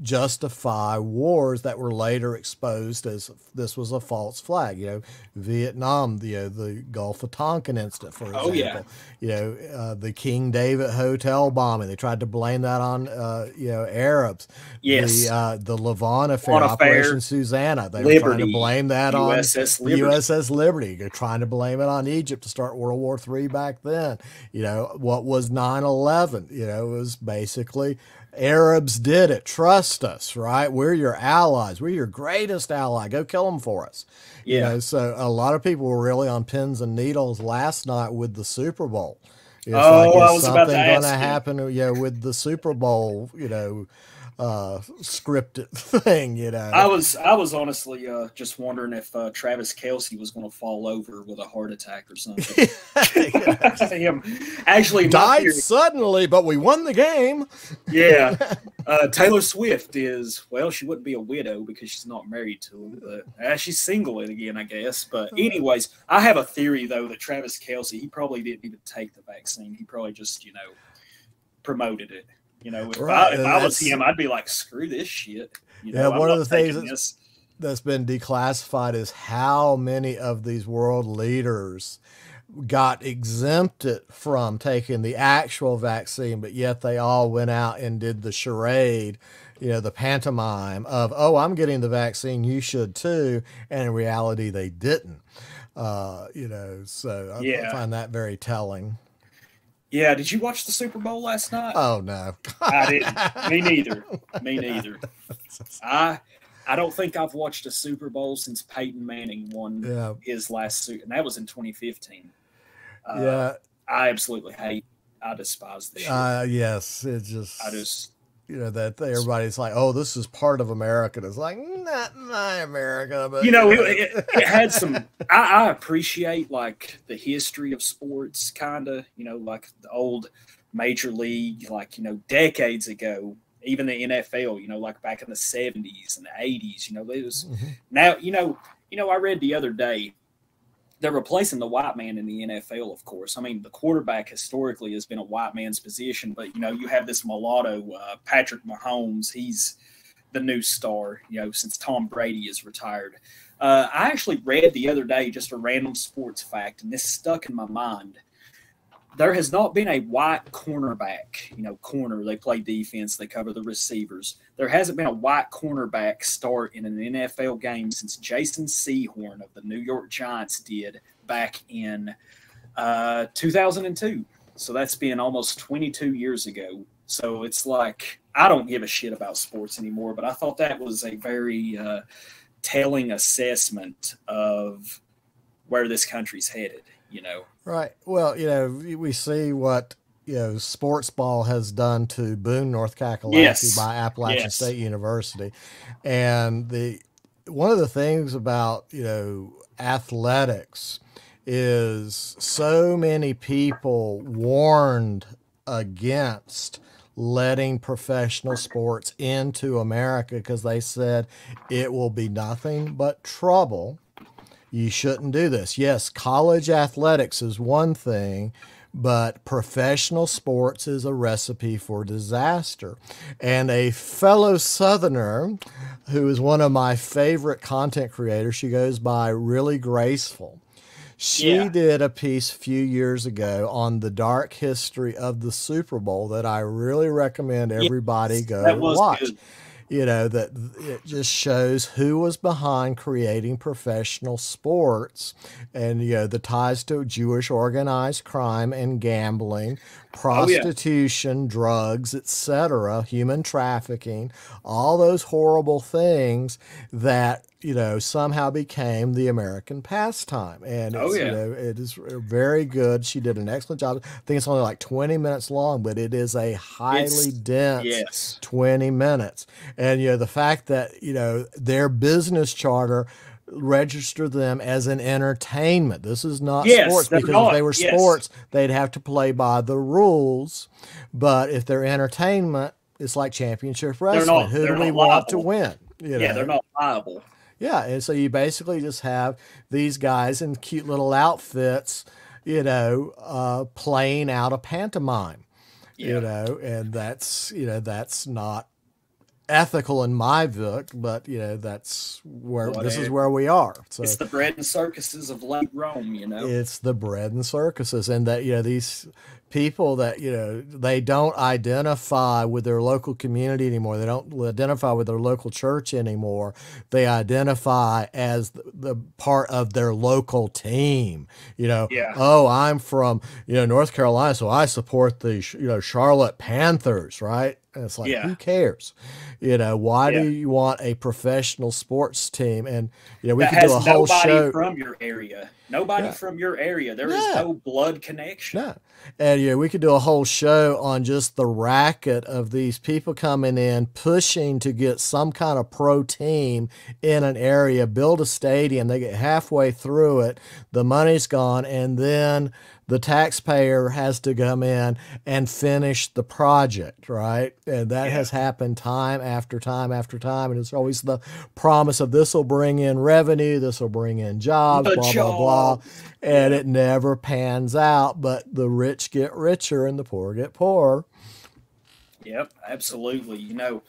justify wars that were later exposed as this was a false flag. You know, Vietnam, the uh, the Gulf of Tonkin incident, for example. Oh, yeah. You know, uh, the King David Hotel bombing. They tried to blame that on uh, you know Arabs. Yes. The uh, the Lavon affair, Operation affair, Susanna. They Liberty, were trying to blame that USS on Liberty. USS Liberty. They're trying to blame it on Egypt to start World War III back then. You know, what was 9-11? You know, it was basically Arabs did it. Trust us, right? We're your allies. We're your greatest ally. Go kill them for us. Yeah. You know, so a lot of people were really on pins and needles last night with the Super Bowl. It's oh, like, is something going to happen? Yeah, with the Super Bowl, you know, uh, scripted thing, you know. I was I was honestly uh, just wondering if uh, Travis Kelce was going to fall over with a heart attack or something. *laughs* *laughs* Him actually died suddenly, but we won the game. yeah, *laughs* uh, Taylor Swift is well, she wouldn't be a widow because she's not married to him, but uh, she's single again, I guess. But uh. anyways, I have a theory though that Travis Kelce he probably didn't even take the vaccine. He probably just you know promoted it. You know, if, right. I, if I was him, I'd be like, screw this shit. You know, yeah, one of the things that's, that's been declassified is how many of these world leaders got exempted from taking the actual vaccine, but yet they all went out and did the charade, you know, the pantomime of, oh, I'm getting the vaccine, you should too. And in reality, they didn't. Uh, you know, so I, yeah. I find that very telling. Yeah, did you watch the Super Bowl last night? Oh no, I didn't. Me neither. *laughs* Me neither. I I don't think I've watched a Super Bowl since Peyton Manning won yeah. his last suit, and that was in 2015. Uh, yeah, I absolutely hate. I despise this. Uh, yes, it just. I just. You know that everybody's like, oh, this is part of America. And it's like not my America, but you know, it, it, *laughs* it had some. I, I, appreciate like the history of sports, kind of. You know, like the old major league, like you know, decades ago. Even the NFL, you know, like back in the seventies and the eighties. You know, it was mm-hmm. now. You know, you know, I read the other day they're replacing the white man in the NFL, of course. I mean, the quarterback historically has been a white man's position, but you know, you have this mulatto, uh, Patrick Mahomes. He's the new star, you know, since Tom Brady is retired. Uh, I actually read the other day just a random sports fact, and this stuck in my mind there has not been a white cornerback, you know, corner. They play defense, they cover the receivers. There hasn't been a white cornerback start in an NFL game since Jason Sehorn of the New York Giants did back in uh, 2002. So that's been almost 22 years ago. So it's like, I don't give a shit about sports anymore, but I thought that was a very uh, telling assessment of where this country's headed, you know. Right. Well, you know, we see what you know sports ball has done to Boone, North Kakalaki yes. by Appalachian yes. State University, and the one of the things about you know athletics is so many people warned against letting professional sports into America because they said it will be nothing but trouble you shouldn't do this. Yes, college athletics is one thing, but professional sports is a recipe for disaster. And a fellow Southerner who is one of my favorite content creators, she goes by Really Graceful. She yeah. did a piece a few years ago on the dark history of the Super Bowl that I really recommend everybody yes, go watch. Good you know that it just shows who was behind creating professional sports and you know the ties to jewish organized crime and gambling prostitution oh, yeah. drugs etc human trafficking all those horrible things that you know, somehow became the American pastime. And oh, yeah. you know, it is very good. She did an excellent job. I think it's only like 20 minutes long, but it is a highly it's, dense yes. 20 minutes. And, you know, the fact that, you know, their business charter register them as an entertainment. This is not yes, sports because not. if they were yes. sports, they'd have to play by the rules. But if they're entertainment, it's like championship wrestling. Not, Who do we want to win? You know? Yeah, they're not liable. Yeah, and so you basically just have these guys in cute little outfits, you know, uh, playing out a pantomime. Yeah. You know, and that's you know that's not ethical in my book, but you know that's where this is where we are. So it's the bread and circuses of late Rome, you know. It's the bread and circuses, and that you know these people that you know they don't identify with their local community anymore they don't identify with their local church anymore they identify as the, the part of their local team you know yeah. oh i'm from you know north carolina so i support the you know charlotte panthers right and it's like, yeah. who cares? You know, why yeah. do you want a professional sports team? And you know, we that could do a whole show from your area. Nobody from your area. There is no blood connection. No. And yeah, we could do a whole show on just the racket of these people coming in, pushing to get some kind of pro team in an area, build a stadium. They get halfway through it, the money's gone, and then the taxpayer has to come in and finish the project, right? And that yeah. has happened time after time after time. And it's always the promise of this will bring in revenue, this will bring in jobs, the blah, job. blah, blah. And it never pans out, but the rich get richer and the poor get poorer. Yep, absolutely. You know,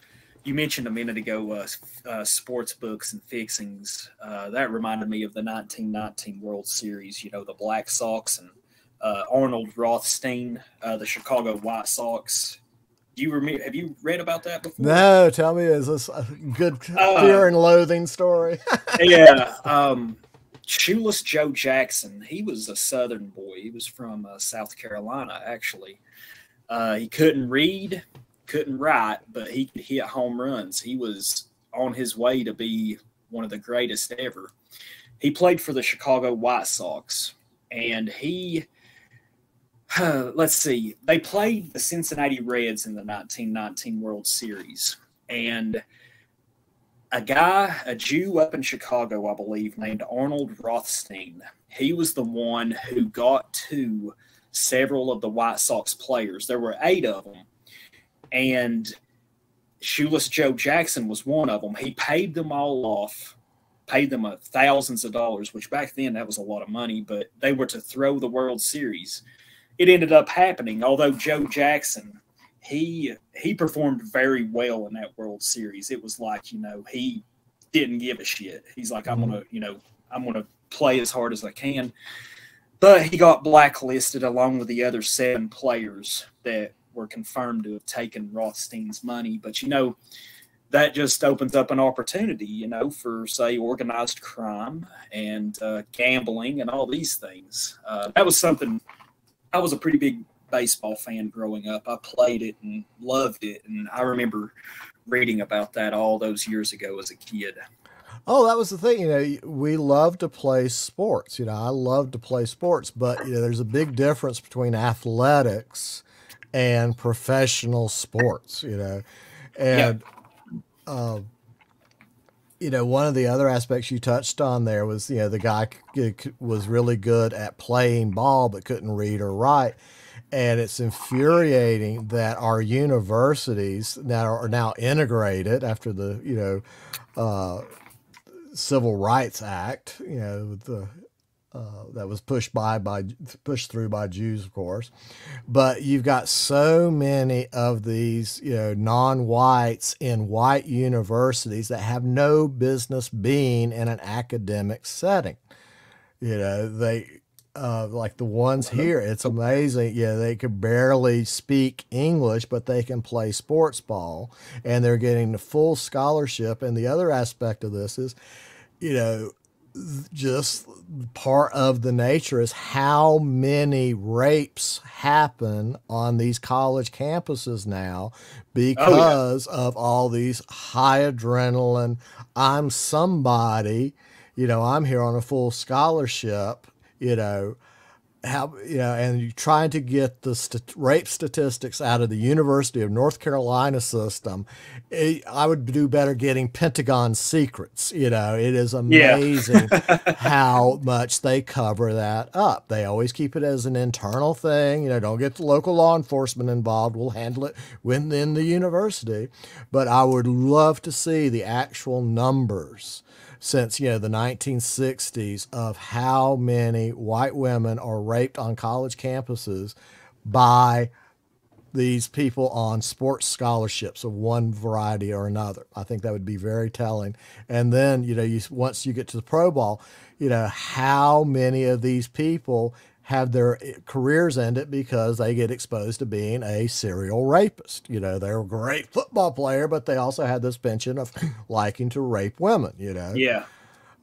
you mentioned a minute ago uh, uh, sports books and fixings. Uh, that reminded me of the 1919 World Series. You know, the Black Sox and uh, Arnold Rothstein, uh, the Chicago White Sox. Do you remember? Have you read about that before? No, tell me, is this a good uh, fear and loathing story? *laughs* yeah, um, Shoeless Joe Jackson. He was a Southern boy. He was from uh, South Carolina, actually. Uh, he couldn't read, couldn't write, but he could hit home runs. He was on his way to be one of the greatest ever. He played for the Chicago White Sox, and he *sighs* let's see. They played the Cincinnati Reds in the 1919 World Series, and a guy, a Jew up in Chicago, I believe, named Arnold Rothstein. He was the one who got to several of the White Sox players. There were eight of them, and Shoeless Joe Jackson was one of them. He paid them all off, paid them thousands of dollars, which back then that was a lot of money, but they were to throw the World Series. It ended up happening, although Joe Jackson he he performed very well in that World Series. It was like, you know, he didn't give a shit. He's like, I'm gonna, you know, I'm gonna play as hard as I can. But he got blacklisted along with the other seven players that were confirmed to have taken Rothstein's money. But you know, that just opens up an opportunity, you know, for say organized crime and uh, gambling and all these things. Uh, that was something. I was a pretty big baseball fan growing up. I played it and loved it, and I remember reading about that all those years ago as a kid. Oh, that was the thing. You know, we love to play sports. You know, I love to play sports, but you know, there's a big difference between athletics and professional sports. You know, and uh, you know, one of the other aspects you touched on there was you know the guy was really good at playing ball but couldn't read or write. And it's infuriating that our universities now are now integrated after the you know uh, Civil Rights Act, you know the uh, that was pushed by by pushed through by Jews, of course. But you've got so many of these, you know, non-whites in white universities that have no business being in an academic setting. You know, they uh, like the ones here, it's amazing. Yeah, they could barely speak English, but they can play sports ball, and they're getting the full scholarship. And the other aspect of this is, you know, just part of the nature is how many rapes happen on these college campuses now because oh, yeah. of all these high adrenaline. I'm somebody, you know, I'm here on a full scholarship you know, how you know, and you're trying to get the st- rape statistics out of the University of North Carolina system. It, I would do better getting Pentagon secrets. You know, it is *laughs* amazing yeah. how much they cover that up. They always keep it as an internal thing. You know, don't get the local law enforcement involved. We'll handle it within the university. But I would love to see the actual numbers since you know the 1960s of how many white women are raped on college campuses by these people on sports scholarships of one variety or another. I think that would be very telling. And then, you know, you once you get to the pro ball, you know, how many of these people have their eh, careers ended because they get exposed to being a serial rapist. You know, they're a great football player, but they also had this penchant of *coughs* liking to rape women, you know? Yeah.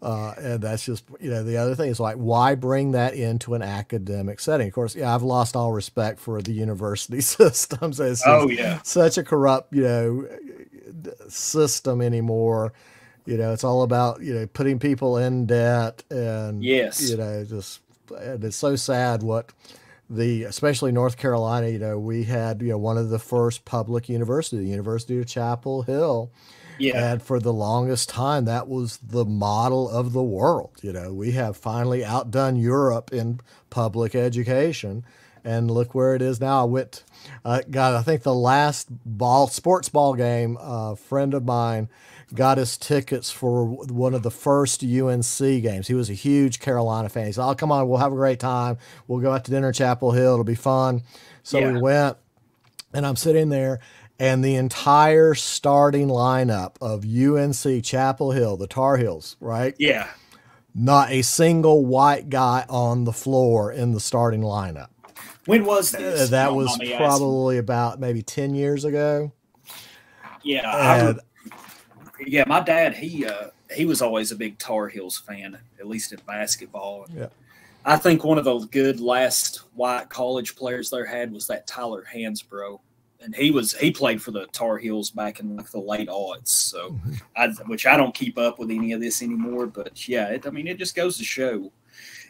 Uh, and that's just, you know, the other thing is like, why bring that into an academic setting? Of course, yeah, I've lost all respect for the university *laughs* systems. It's oh, yeah. Such a corrupt, you know, system anymore. You know, it's all about, you know, putting people in debt and, yes, you know, just and it's so sad what the especially North Carolina. You know, we had you know one of the first public university, the University of Chapel Hill. Yeah. And for the longest time, that was the model of the world. You know, we have finally outdone Europe in public education. And look where it is now. I went, uh, God, I think the last ball sports ball game, a friend of mine got us tickets for one of the first UNC games. He was a huge Carolina fan. He said, "Oh, come on, we'll have a great time. We'll go out to dinner Chapel Hill. It'll be fun." So yeah. we went, and I'm sitting there, and the entire starting lineup of UNC Chapel Hill, the Tar Heels, right? Yeah. Not a single white guy on the floor in the starting lineup. When was this? Uh, that was probably about maybe 10 years ago. Yeah. And yeah, my dad he uh, he was always a big Tar Heels fan, at least in basketball. Yeah. I think one of the good last white college players there had was that Tyler Hansbrough, and he was he played for the Tar Heels back in like the late aughts. So, mm-hmm. I, which I don't keep up with any of this anymore. But yeah, it, I mean, it just goes to show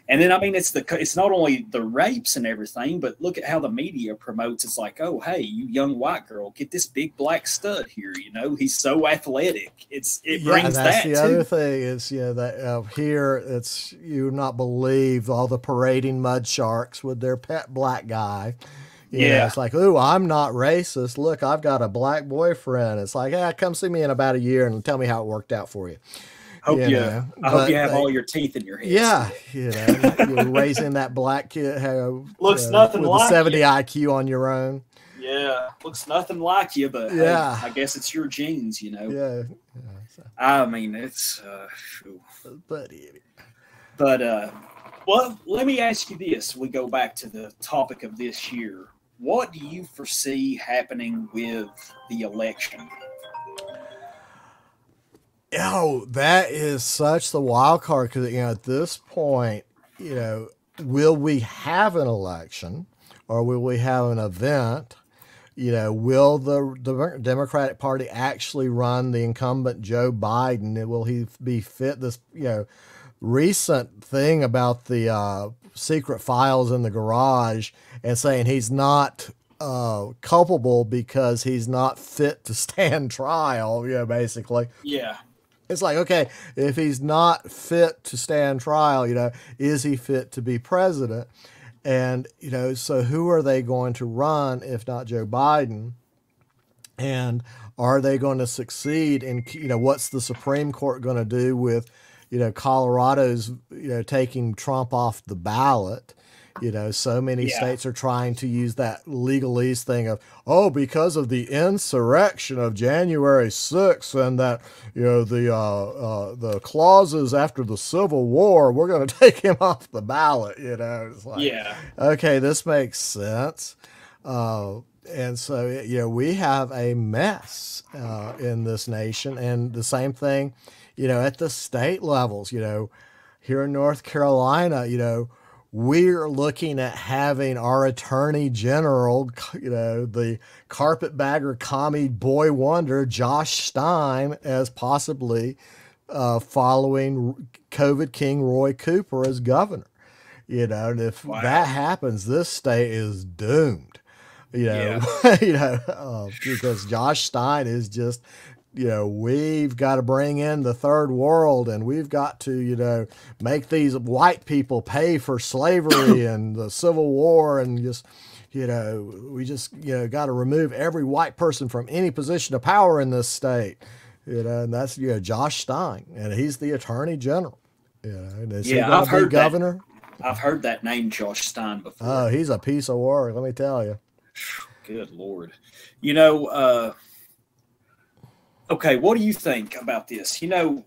and then I mean, it's the it's not only the rapes and everything, but look at how the media promotes. It's like, oh, hey, you young white girl, get this big black stud here. You know, he's so athletic. It's it yeah, brings that's that. The too. other thing is, yeah, that uh, here it's you not believe all the parading mud sharks with their pet black guy. You yeah, know, it's like, oh, I'm not racist. Look, I've got a black boyfriend. It's like, yeah, come see me in about a year and tell me how it worked out for you. Hope you, you know, I hope you have all your teeth in your head. Yeah, you know, you're raising that black kid. Have, looks uh, nothing with like a 70 you. IQ on your own. Yeah, looks nothing like you, but yeah, hey, I guess it's your genes, you know. Yeah, yeah so. I mean, it's uh, but but uh, well, let me ask you this: we go back to the topic of this year. What do you foresee happening with the election? Oh, that is such the wild card because you know at this point, you know, will we have an election or will we have an event? You know, will the, the Democratic Party actually run the incumbent Joe Biden? Will he be fit? This you know, recent thing about the uh, secret files in the garage and saying he's not uh, culpable because he's not fit to *laughs* stand trial. You know, basically. Yeah. It's like, okay, if he's not fit to stand trial, you know, is he fit to be president? And, you know, so who are they going to run if not Joe Biden? And are they going to succeed? And, you know, what's the Supreme Court going to do with, you know, Colorado's, you know, taking Trump off the ballot? You know, so many yeah. states are trying to use that legalese thing of, oh, because of the insurrection of January 6th and that, you know, the uh, uh, the clauses after the Civil War, we're going *laughs* to take him off the ballot. You know, it's like, yeah, okay, this makes sense. Uh, and so, you know, we have a mess uh, in this nation, and the same thing, you know, at the state levels. You know, here in North Carolina, you know we're looking at having our attorney general, you know, the carpetbagger commie boy wonder, Josh Stein, as possibly uh, following COVID King Roy Cooper as governor. You know, and if wow. that happens, this state is doomed. You know, yeah. *laughs* you know, uh, because Josh Stein is just you know, we've got to bring in the third world and we've got to, you know, make these white people pay for slavery *coughs* and the Civil War and just, you know, we just, you know, got to remove every white person from any position of power in this state. You know, and that's, you know, Josh Stein, and he's the attorney general. You know, and is yeah, he I've heard governor? That, I've heard that name, Josh Stein, before. Oh, he's a piece of work, let me tell you. Good Lord. You know, uh, Okay, what do you think about this? You know,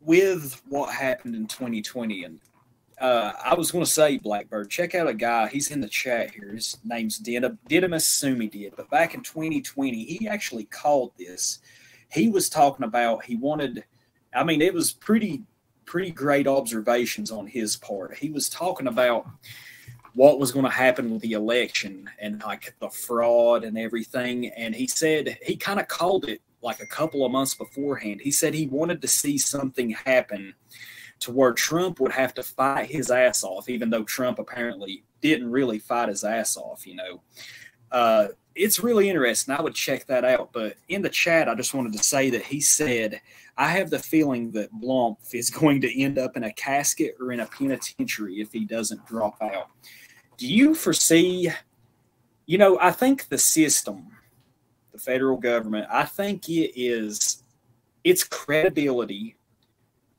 with what happened in 2020, and uh, I was going to say, Blackbird, check out a guy. He's in the chat here. His name's Didymus Sumi did, but back in 2020, he actually called this. He was talking about he wanted. I mean, it was pretty pretty great observations on his part. He was talking about what was going to happen with the election and like the fraud and everything. And he said he kind of called it like a couple of months beforehand. He said he wanted to see something happen to where Trump would have to fight his ass off, even though Trump apparently didn't really fight his ass off, you know. Uh, it's really interesting. I would check that out. But in the chat, I just wanted to say that he said, I have the feeling that Blump is *laughs* going to end up in a casket or in a penitentiary if he doesn't drop out. Do you foresee, you know, I think the system federal government, I think it is its credibility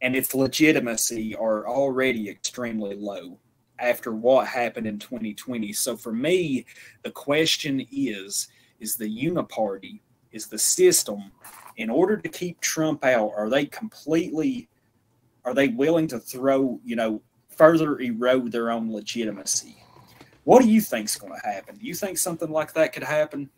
and its legitimacy are already extremely low after what happened in 2020. So for me, the question is is the uniparty, is the system in order to keep Trump out, are they completely are they willing to throw, you know, further erode their own legitimacy? What do you think's going to happen? Do you think something like that could happen?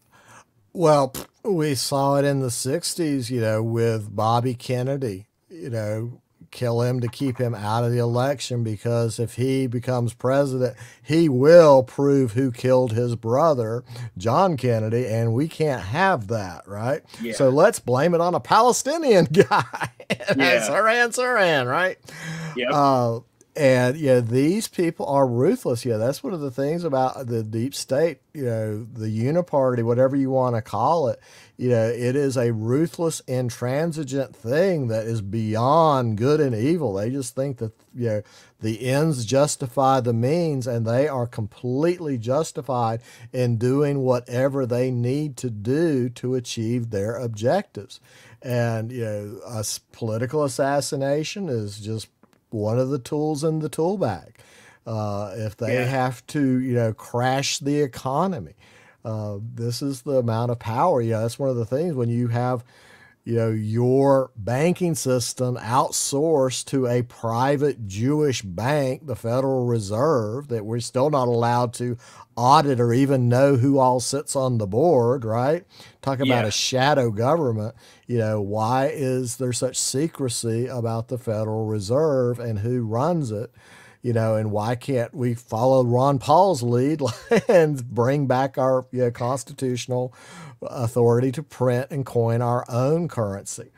Well, we saw it in the 60s, you know, with Bobby Kennedy. You know, kill him to keep him out of the election because if he becomes president, he will prove who killed his brother, John Kennedy, and we can't have that, right? Yeah. So let's blame it on a Palestinian *laughs* guy. yeah. Sirhan Sirhan, right? Yeah. Uh, and yeah, these people are ruthless. Yeah, that's one of the things about the deep state, you know, the uniparty, whatever you want to call it. You know, it is a ruthless, intransigent thing that is beyond good and evil. They just think that, you know, the ends justify the means, and they are completely justified in doing whatever they need to do to achieve their objectives. And, you know, a political assassination is just one of the tools in the tool bag. Uh, if they yeah. have to, you know, crash the economy, uh, this is the amount of power. Yeah, that's one of the things when you have, you know, your banking system outsourced to a private Jewish bank, the Federal Reserve, that we're still not allowed to audit or even know who all sits on the board, right? Talk about yeah. a shadow government. You know, why is there such secrecy about the Federal Reserve and who runs it? You know, and why can't we follow Ron Paul's lead *laughs* and bring back our you know, constitutional authority to print and coin our own currency?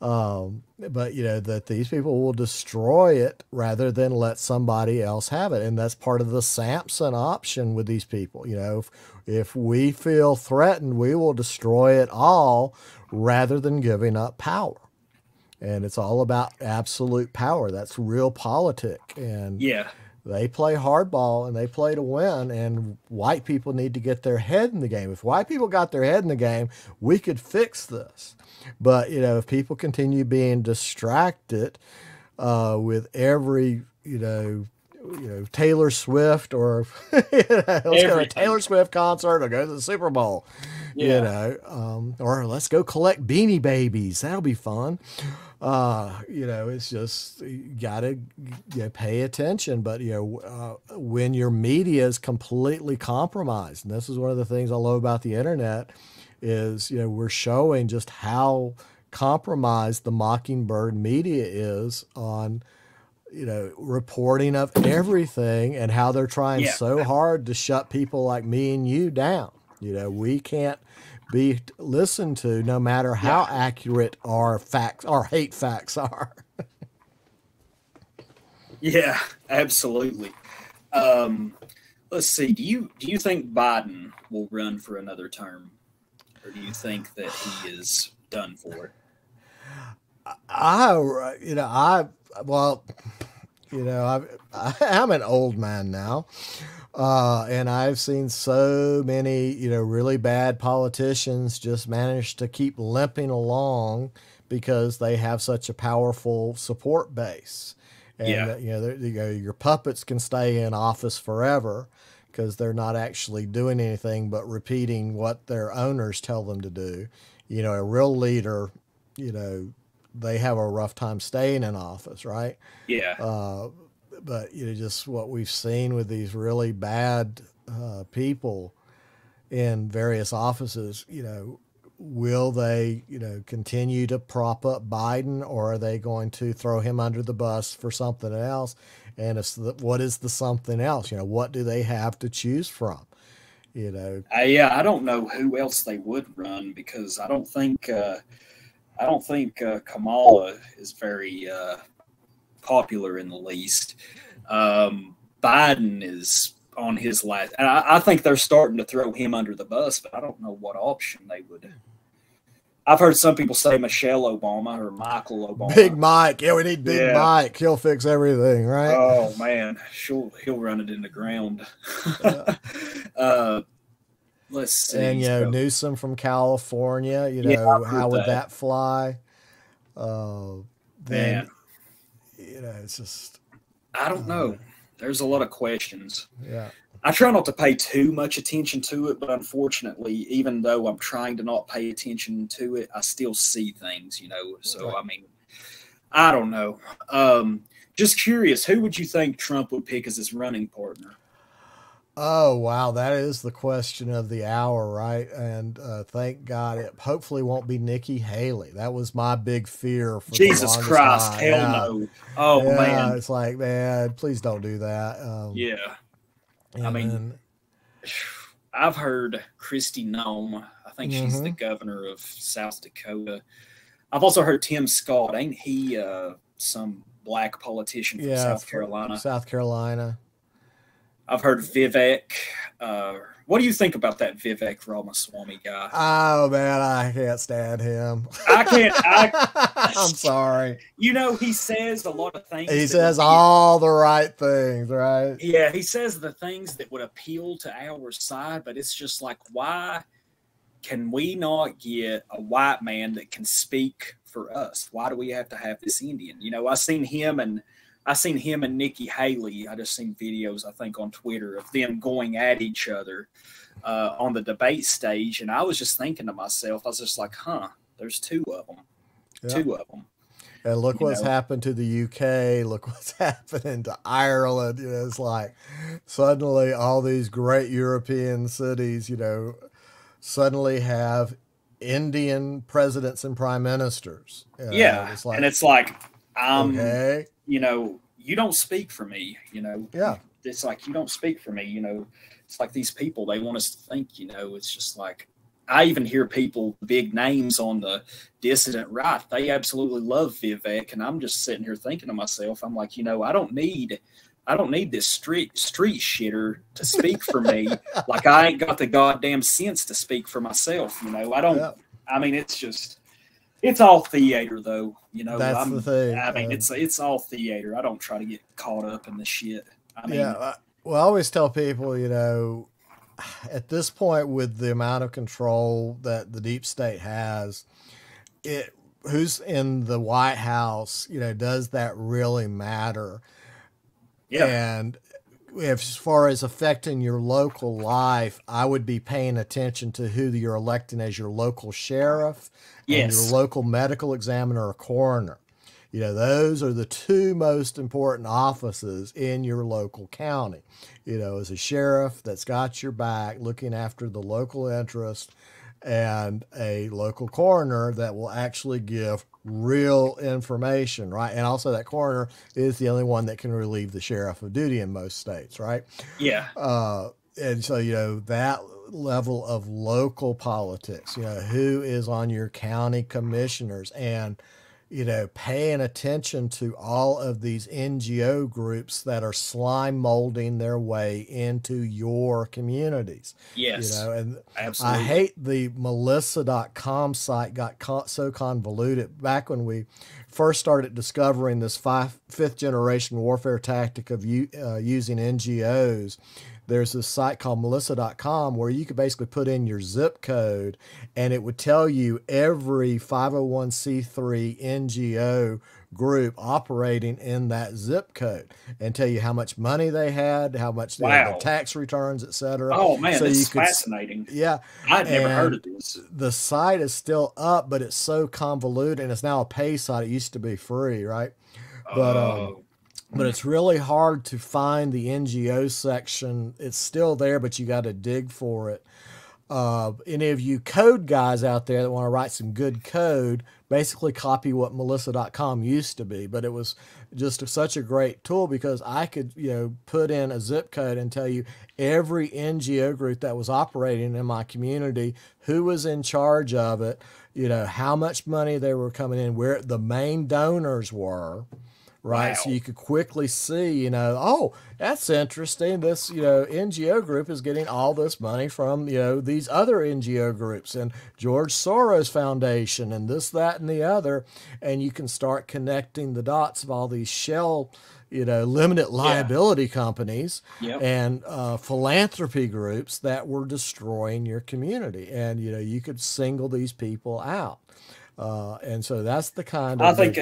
Um, but you know that these people will destroy it rather than let somebody else have it, and that's part of the Samson option with these people. You know, if, if we feel threatened, we will destroy it all rather than giving up power. And it's all about absolute power. That's realpolitik, and yeah, they play hardball and they play to win. And white people need to get their head in the game. If white people got their head in the game, we could fix this but you know, if people continue being distracted uh, with every you know you know Taylor Swift or *laughs* you know, let's go to a Taylor Swift concert or go to the Super Bowl, yeah. you know, um, or let's go collect Beanie Babies. That'll be fun. Uh, you know, it's just you gotta you know, pay attention. But you know, uh, when your media is completely compromised, and this is one of the things I love about the internet is you know we're showing just how compromised the Mockingbird media is on you know reporting of everything and how they're trying yeah. so hard to shut people like me and you down. You know, we can't be listened to no matter how yeah. accurate our facts our hate facts are. *laughs* yeah, absolutely. Um, let's see. Do you do you think Biden will run for another term? Or do you think that he is done for? I, you know, I, well, you know, I, I'm an old man now. Uh, and I've seen so many, you know, really bad politicians just manage to keep limping along because they have such a powerful support base. And, yeah. you know, you know, your puppets can stay in office forever because they're not actually doing anything but repeating what their owners tell them to do. You know, a real leader, you know, they have a rough time staying in office, right? Yeah. Uh, but you know, just what we've seen with these really bad uh, people in various offices, you know, will they, you know, continue to prop up Biden, or are they going to throw him under the bus for something else? And it's the, what is the something else? You know, what do they have to choose from? You know, uh, yeah, I don't know who else they would run because I don't think uh, I don't think uh, Kamala is very uh, popular in the least. Um, Biden is on his last, and I, I think they're starting to throw him under the bus, but I don't know what option they would I've heard some people say Michelle Obama or Michael Obama. Big Mike. Yeah, we need Big yeah. Mike. He'll fix everything, right? Oh man, he'll he'll run it in the ground. *laughs* uh, let's see. And you know, so, Newsom from California. You know, yeah, how would that, that fly? Uh, then, man. you know, it's just. I don't know. There's a lot of questions. Yeah. I try not to pay too much attention to it, but unfortunately, even though I'm trying to not pay attention to it, I still see things, you know. So right. I mean, I don't know. Um, just curious, who would you think Trump would pick as his running partner? Oh wow, that is the question of the hour, right? And uh, thank God it hopefully won't be Nikki Haley. That was my big fear. For Jesus Christ, time. hell yeah. no! Oh yeah, man, it's like man, please don't do that. Um, yeah, I mean, I've heard Kristi Noem. I think mm-hmm. she's the mm-hmm. governor of South Dakota. I've also heard Tim Scott. Ain't he uh, some black politician from yeah, South Carolina? South Carolina. I've heard Vivek. Uh, what do you think about that Vivek Ramaswamy guy? Oh man, I can't stand him. I can't. I, *laughs* am sorry. You know, he says a lot of things. He says all the right things, right? Yeah, he says the things that would appeal to our side, but it's just like, why can we not get a white man that can speak for us? Why do we have to have this Indian? You know, I seen him and I seen him and Nikki Haley. I just seen videos, I think, on Twitter of them going at each other uh, on the debate stage, and I was just thinking to myself, I was just like, "Huh, there's two of them, yeah. two of them." And look you what's know? happened to the UK. Look *laughs* what's happening to Ireland. You know, it's like suddenly all these great European cities, you know, suddenly have Indian presidents and prime ministers. You know, yeah, it's like, and it's like, um, okay you know, you don't speak for me, you know. Yeah. It's like you don't speak for me, you know. It's like these people, they want us to think, you know, it's just like I even hear people, big names on the dissident right, they absolutely love Vivek. And I'm just sitting here thinking to myself, I'm like, you know, I don't need I don't need this street street shitter to speak for me. *laughs* like I ain't got the goddamn sense to speak for myself, you know. I don't yeah. I mean it's just it's all theater, though. You know, that's I'm, the thing. I mean, um, it's it's all theater. I don't try to get caught up in the shit. I mean, yeah. Well, I always tell people, you know, at this point, with the amount of control that the deep state has, it who's in the White House, you know, does that really matter? Yeah. And as far as affecting your local life, I would be paying attention to who you're electing as your local sheriff yes. and your local medical examiner or coroner. You know, those are the two most important offices in your local county. You know, as a sheriff that's got your back looking after the local interest and a local coroner that will actually give real information, right? And also, that coroner is the only one that can relieve the sheriff of duty in most states, right? Yeah. Uh, and so, you know, that level of local politics, you know, who is on your county commissioners and, you know, paying attention to all of these NGO groups that are slime molding their way into your communities. Yes. You know, and absolutely. I hate the melissa.com site got con- so convoluted back when we first started discovering this five, fifth generation warfare tactic of u- uh, using NGOs there's this site called melissa.com where you could basically put in your zip code and it would tell you every 501c3 NGO group operating in that zip code and tell you how much money they had, how much wow. the tax returns, etc. Oh man, so that's fascinating. Yeah, I'd never heard of this. The site is still up, but it's so convoluted, and it's now a pay site. It used to be free, right? But um, oh. um, but it's really hard to find the NGO section. It's still there, but you got to dig for it. Uh, any of you code guys out there that want to write some good code, basically copy what melissa.com used to be. But it was just such a great tool because I could, you know, put in a zip code and tell you every NGO group that was operating in my community, who was in charge of it, you know, how much money they were coming in, where the main donors were right? Wow. So you could quickly see, you know, oh, that's interesting. This, you know, NGO group is getting all this money from, you know, these other NGO groups and George Soros Foundation and this, that, and the other. And you can start connecting the dots of all these shell, you know, limited liability yeah. companies yep. and uh, philanthropy groups that were destroying your community. And, you know, you could single these people out. Uh, and so that's the kind of I think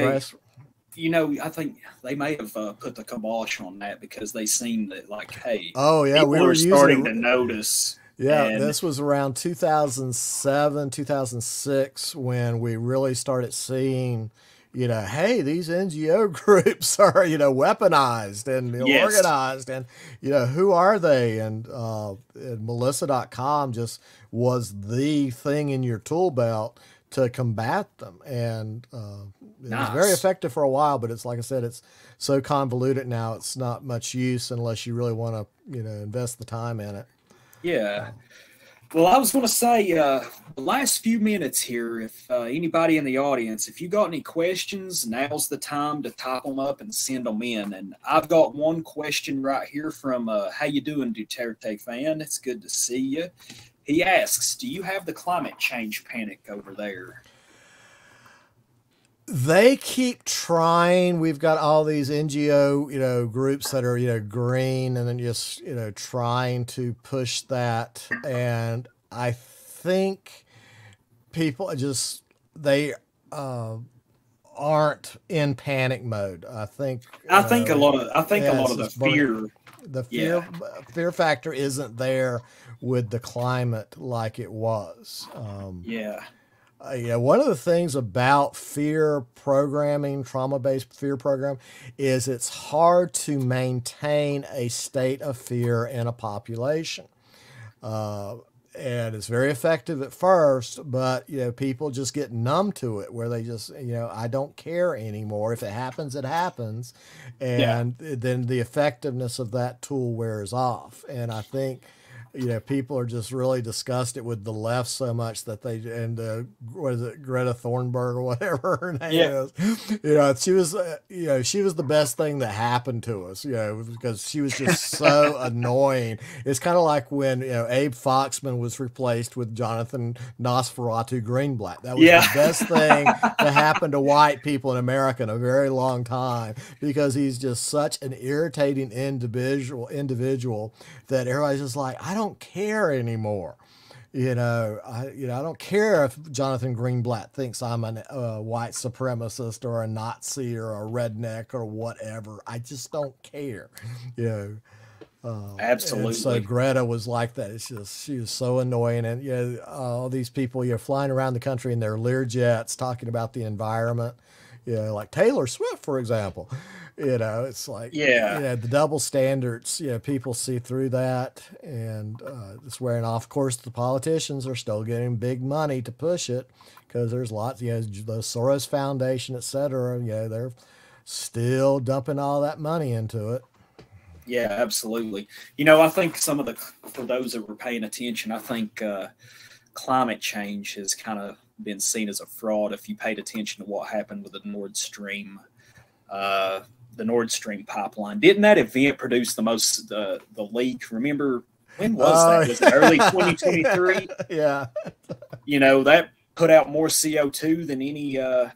you know, I think they may have uh, put the kibosh on that because they seen that, like, hey, oh yeah, we were starting to notice. Yeah, and, this was around 2007, 2006 when we really started seeing, you know, hey, these NGO *laughs* groups are, you know, weaponized and yes. organized and, you know, who are they? And, uh, and Melissa.com just was the thing in your tool belt to combat them. And uh, it nice. was very effective for a while, but it's like I said, it's so convoluted now, it's not much use unless you really want to, you know, invest the time in it. Yeah. Well, I was going to say uh, the last few minutes here. If uh, anybody in the audience, if you got any questions, now's the time to type them up and send them in. And I've got one question right here from uh, How you doing, Duterte fan? It's good to see you. He asks, "Do you have the climate change panic over there?" They keep trying. We've got all these NGO, you know, groups that are, you know, green and then just, you know, trying to push that. And I think people just, they, uh, aren't in panic mode. I think. I think a lot of. I think yeah, a lot of the fear. The fear yeah. fear factor isn't there with the climate like it was. Um, yeah. Uh, yeah, one of the things about fear programming, trauma based fear program, is it's hard to maintain a state of fear in a population. Uh, and it's very effective at first, but you know people just get numb to it, where they just you know I don't care anymore. If it happens, it happens, and yeah. then the effectiveness of that tool wears off. And I think you know, people are just really disgusted with the left so much that they and uh, what is it, Greta Thunberg or whatever *laughs* her name yeah. is. You know, she was, uh, you know, she was the best thing that happened to us. You know, because she was just *laughs* so annoying. It's kind of like when you know Abe Foxman was replaced with Jonathan Nosferatu Greenblatt. That was yeah. the best thing *laughs* to happen to white people in America in a very long time because he's just such an irritating individual individual that everybody's just like, I don't care anymore. You know, I you know I don't care if Jonathan Greenblatt thinks I'm a uh, white supremacist or a Nazi or a redneck or whatever. I just don't care. You know. Uh, Absolutely. so Greta was like that. It's just she was so annoying, and you know, all these people you're flying around the country in their Lear jets talking about the environment. You know, like Taylor Swift, for example. You know, it's like yeah, you know, the double standards. You know, people see through that, and uh, it's wearing off. Of course, the politicians are still getting big money to push it because there's lots. You know, the Soros Foundation, et cetera. You know, they're still dumping all that money into it. Yeah, absolutely. You know, I think some of the for those that were paying attention, I think uh, climate change has kind of been seen as a fraud. If you paid attention to what happened with the Nord Stream. Uh, the Nord Stream pipeline. Didn't that event produce the most the the leak? Remember when was uh, that? Was it early *laughs* 2023? yeah. You know that put out more CO2 than any uh,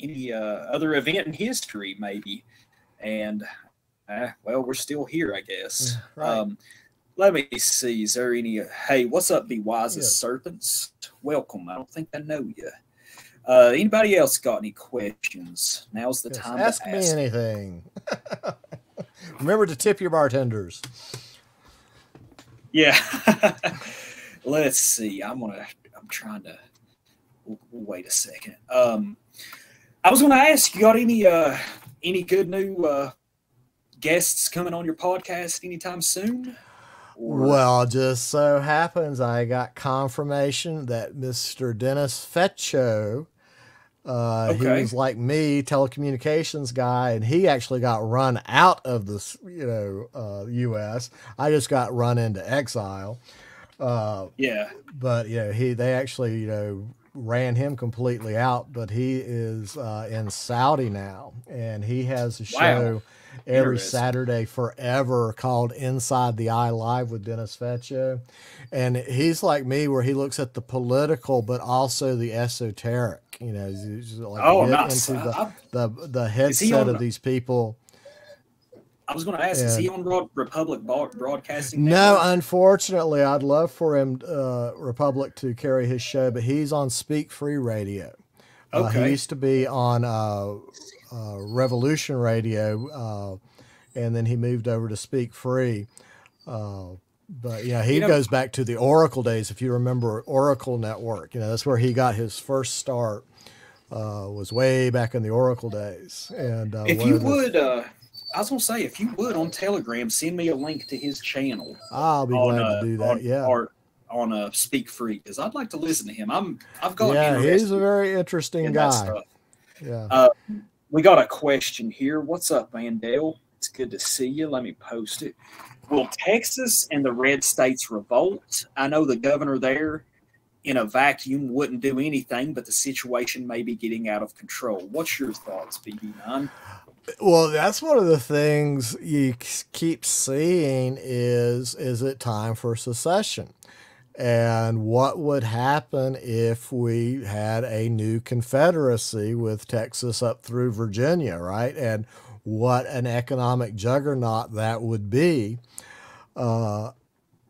any uh, other event in history, maybe. And uh, well, we're still here, I guess. Right. Um, let me see. Is there any? Hey, what's up, be wise as serpents? Welcome. I don't think I know you. Uh, anybody else got any questions? Now's the yes, time ask to ask me anything. *laughs* Remember to tip your bartenders. Yeah. *laughs* Let's see. I'm gonna. I'm trying to. Wait a second. Um, I was gonna ask. You got any uh any good new uh guests coming on your podcast anytime soon? Or... Well, just so happens I got confirmation that Mr. Dennis Fetcho uh, okay. He was like me, telecommunications guy, and he actually got run out of the you know uh, U.S. I just got run into exile. Uh, yeah, but you know he they actually you know ran him completely out. But he is uh, in Saudi now, and he has a show. Wow every Saturday forever called Inside the Eye Live with Dennis Fetcho. And he's like me, where he looks at the political, but also the esoteric. You know, he's like oh, into the, the, the headset of these people. I was going to ask, is he on Republic Broadcasting? No, unfortunately, I'd love for him, uh, Republic, to carry his show, but he's on Speak Free Radio. Okay. Uh, he used to be on uh, uh, Revolution Radio, uh, and then he moved over to Speak Free. Uh, but yeah, he you know, goes back to the Oracle days. If you remember Oracle Network, you know that's where he got his first start uh, was way back in the Oracle days. And uh, if you would, uh, I was gonna say, if you would on Telegram, send me a link to his channel. I'll be on, glad to do that. On, yeah. Or, on a Speak Free because I'd like to listen to him. I'm I've got yeah, he's a very interesting guy. Yeah. Uh, we got a question here. What's up, Mandel? It's good to see you. Let me post it. Will Texas and the red states revolt? I know the governor there in a vacuum wouldn't do anything, but the situation may be getting out of control. What's your thoughts, BB9? Well, that's one of the things you keep seeing is is it time for secession? And what would happen if we had a new confederacy with Texas up through Virginia, right? And what an economic juggernaut that would be. Uh,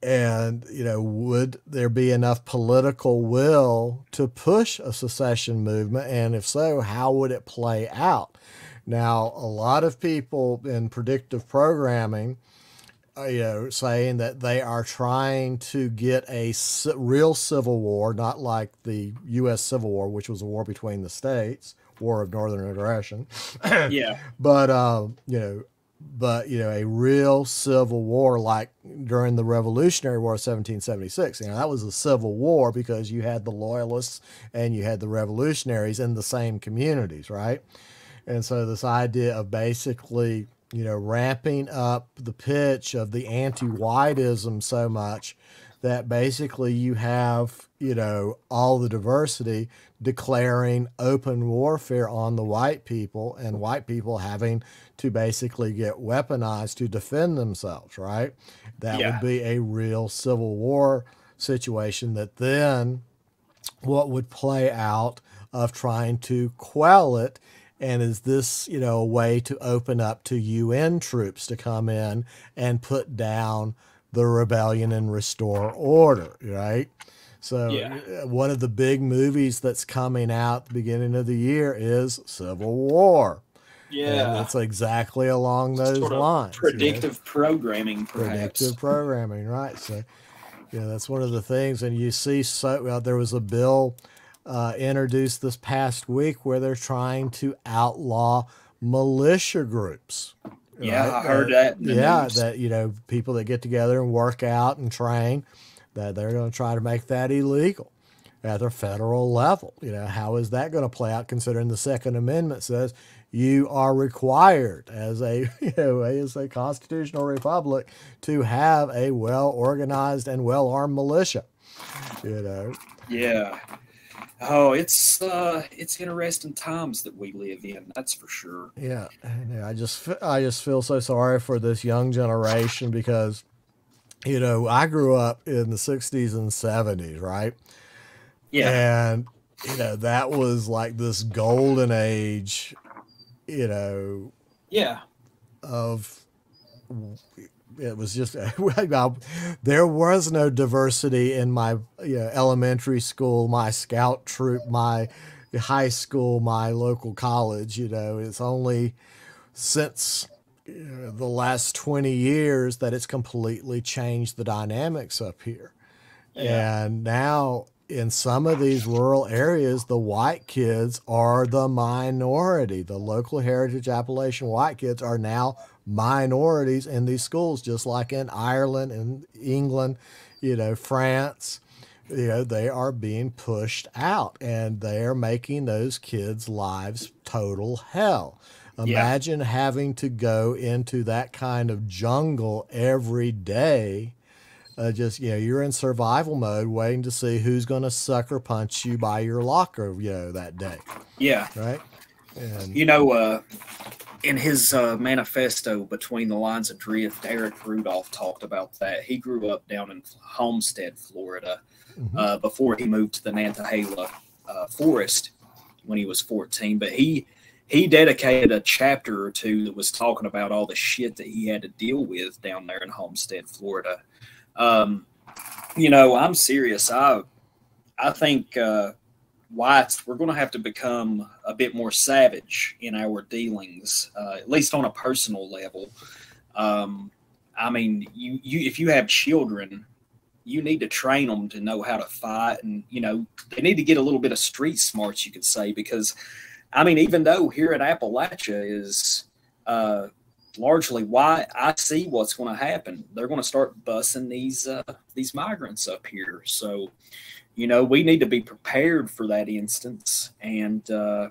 and, you know, would there be enough political will to push a secession movement? And if so, how would it play out? Now, a lot of people in predictive programming, you know, saying that they are trying to get a real civil war, not like the U.S. Civil War, which was a war between the states, War of Northern Aggression. *coughs* yeah. *coughs* But, um, you know, but you know a real civil war like during the revolutionary war of 1776 you know that was a civil war because you had the loyalists and you had the revolutionaries in the same communities right and so this idea of basically you know ramping up the pitch of the anti-whiteism so much that basically you have you know all the diversity declaring open warfare on the white people and white people having to basically get weaponized to defend themselves, right? That yeah. would be a real civil war situation that then what would play out of trying to quell it and is this you know a way to open up to UN troops to come in and put down the rebellion and restore order right so yeah. Uh, one of the big movies that's coming out the beginning of the year is Civil War yeah, and it's exactly along those sort lines. Predictive you know? programming, perhaps. Predictive programming, right? So, yeah, that's one of the things. And you see, so well, there was a bill uh, introduced this past week where they're trying to outlaw militia groups. Yeah, right? I heard that. yeah, news. that you know people that get together and work out and train, that they're going to try to make that illegal at the federal level. You know, how is that going to play out? Considering the Second Amendment says you are required as a *laughs* you know as a constitutional republic to have a well organized and well armed militia. You know. Yeah. Oh, it's uh, it's interesting times that we live in. That's for sure. Yeah, I just I just feel so sorry for this young generation because, you know, I grew up in the '60s and '70s, right? Yeah, and you know that was like this golden age you know, yeah, of it was just *laughs* there was no diversity in my you know, elementary school, my scout troop, my high school, my local college. You know, it's only since you know, the last 20 years that it's completely changed the dynamics up here. Yeah. And now in some of these rural areas, the white kids are the minority. The local heritage Appalachian white kids are now minorities in these schools, just like in Ireland and England, you know, France. You know, they are being pushed out and they are making those kids' lives total hell. Imagine yeah. having to go into that kind of jungle every day uh, just you know you're in survival mode waiting to see who's going to sucker punch you by your locker you know that day. Yeah. Right? And you know uh in his uh, manifesto between the lines of drift eric rudolph talked about that. He grew up down in homestead florida mm-hmm. uh, before he moved to the nantahala uh, forest when he was 14 but he he dedicated a chapter or two that was talking about all the shit that he had to deal with down there in homestead florida um, you know, I'm serious. I I think uh, whites we're going to have to become a bit more savage in our dealings, uh, at least on a personal level. Um, I mean, you you if you have children, you need to train them to know how to fight, and you know they need to get a little bit of street smarts, you could say, because I mean, even though here at Appalachia is uh, largely why I see what's going to happen. They're going to start bussing these uh, these migrants up here, so you know we need to be prepared for that instance and uh,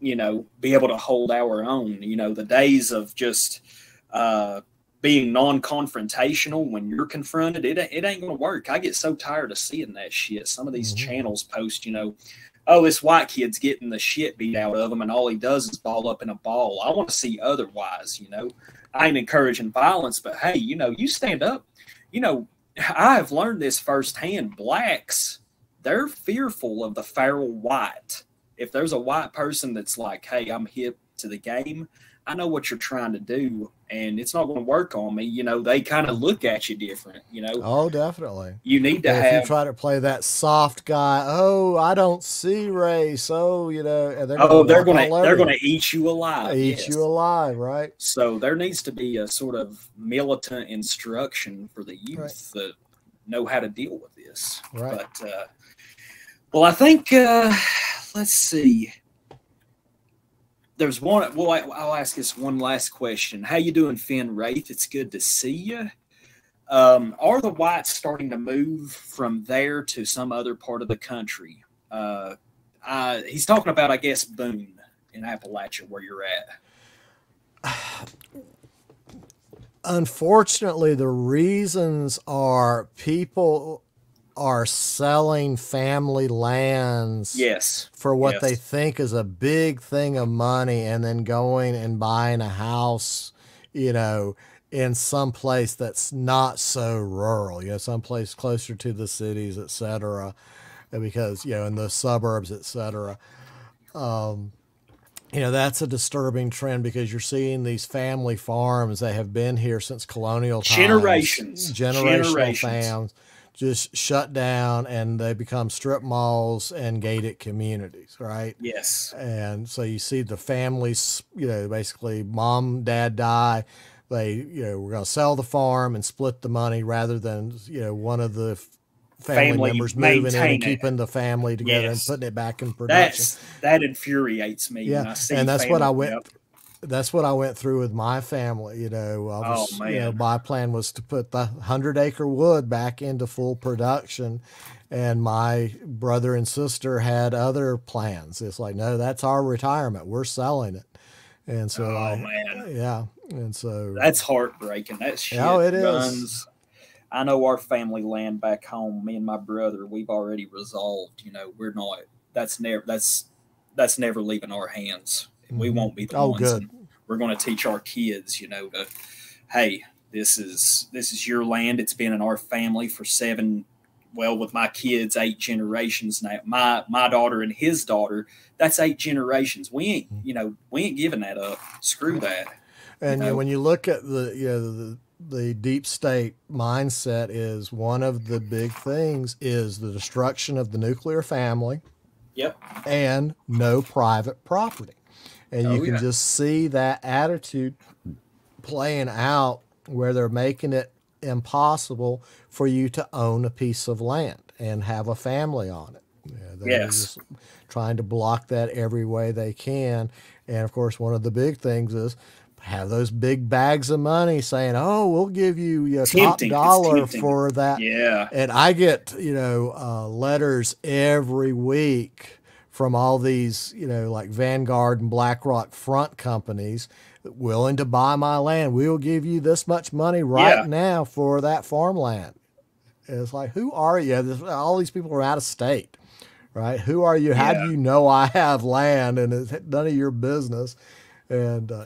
you know be able to hold our own. You know, the days of just uh, being non-confrontational when you're confronted, it, it ain't gonna work. I get so tired of seeing that shit. Some of these mm-hmm. channels post, you know, oh, this white kid's getting the shit beat out of him, and all he does is ball up in a ball. I want to see otherwise, you know. I ain't encouraging violence, but hey, you know, you stand up. You know, I have learned this firsthand. Blacks, they're fearful of the feral white. If there's a white person that's like, hey, I'm hip to the game, I know what you're trying to do and it's not going to work on me. You know, they kind of look at you different, you know. Oh, definitely. You need to have. If you try to play that soft guy, oh, I don't see race. Oh, you know, they're oh, they're going to they're going to eat you alive. Eat yes. you alive, right? So there needs to be a sort of militant instruction for the youth right. that know how to deal with this. Right. But uh, well, I think uh, let's see there's one. Well, I'll ask this one last question. How you doing, Finn Wraith? It's good to see you. Um, are the whites starting to move from there to some other part of the country? Uh, uh, he's talking about, I guess, Boone in Appalachia, where you're at. *sighs* Unfortunately, the reasons are people are selling family lands yes. for what yes. they think is a big thing of money and then going and buying a house you know in some place that's not so rural you know some place closer to the cities etc because you know in the suburbs etc um, you know that's a disturbing trend because you're seeing these family farms that have been here since colonial times. Generations. Generational generations. farms just shut down and they become strip malls and gated communities, right? Yes. And so you see the families, you know, basically mom, dad die. They, you know, we're going to sell the farm and split the money rather than, you know, one of the family, family members moving in and keeping the family together yes. and putting it back in production. That's, that infuriates me. Yeah. and that's what I went. That's what I went through with my family. You know, I oh, was, oh, you know, my plan was to put the hundred acre wood back into full production, and my brother and sister had other plans. It's like, no, that's our retirement. We're selling it, and so, oh I, man, yeah, and so that's heartbreaking. That shit. Oh, it runs. is. I know our family land back home. Me and my brother, we've already resolved. You know, we're not. That's never. That's that's never leaving our hands we won't be the oh, ones. Good. We're going to teach our kids, you know, to hey, this is this is your land. It's been in our family for seven, well, with my kids, eight generations now. My my daughter and his daughter, that's eight generations. We ain't, mm-hmm. you know, we ain't giving that up. Screw that. And you know? when you look at the, you know, the the deep state mindset is one of the big things is the destruction of the nuclear family. Yep. And no private property and you oh, can yeah. just see that attitude playing out where they're making it impossible for you to own a piece of land and have a family on it. they're yes. trying to block that every way they can. And of course, one of the big things is have those big bags of money saying, "Oh, we'll give you your top dollar for that." Yeah. And I get you know uh, letters every week from all these, you know, like Vanguard and BlackRock front companies willing to buy my land. We'll give you this much money right yeah. now for that farmland. It's like, who are you? All these people are out of state, right? Who are you? How do you know I have land and it's none of your business? And uh,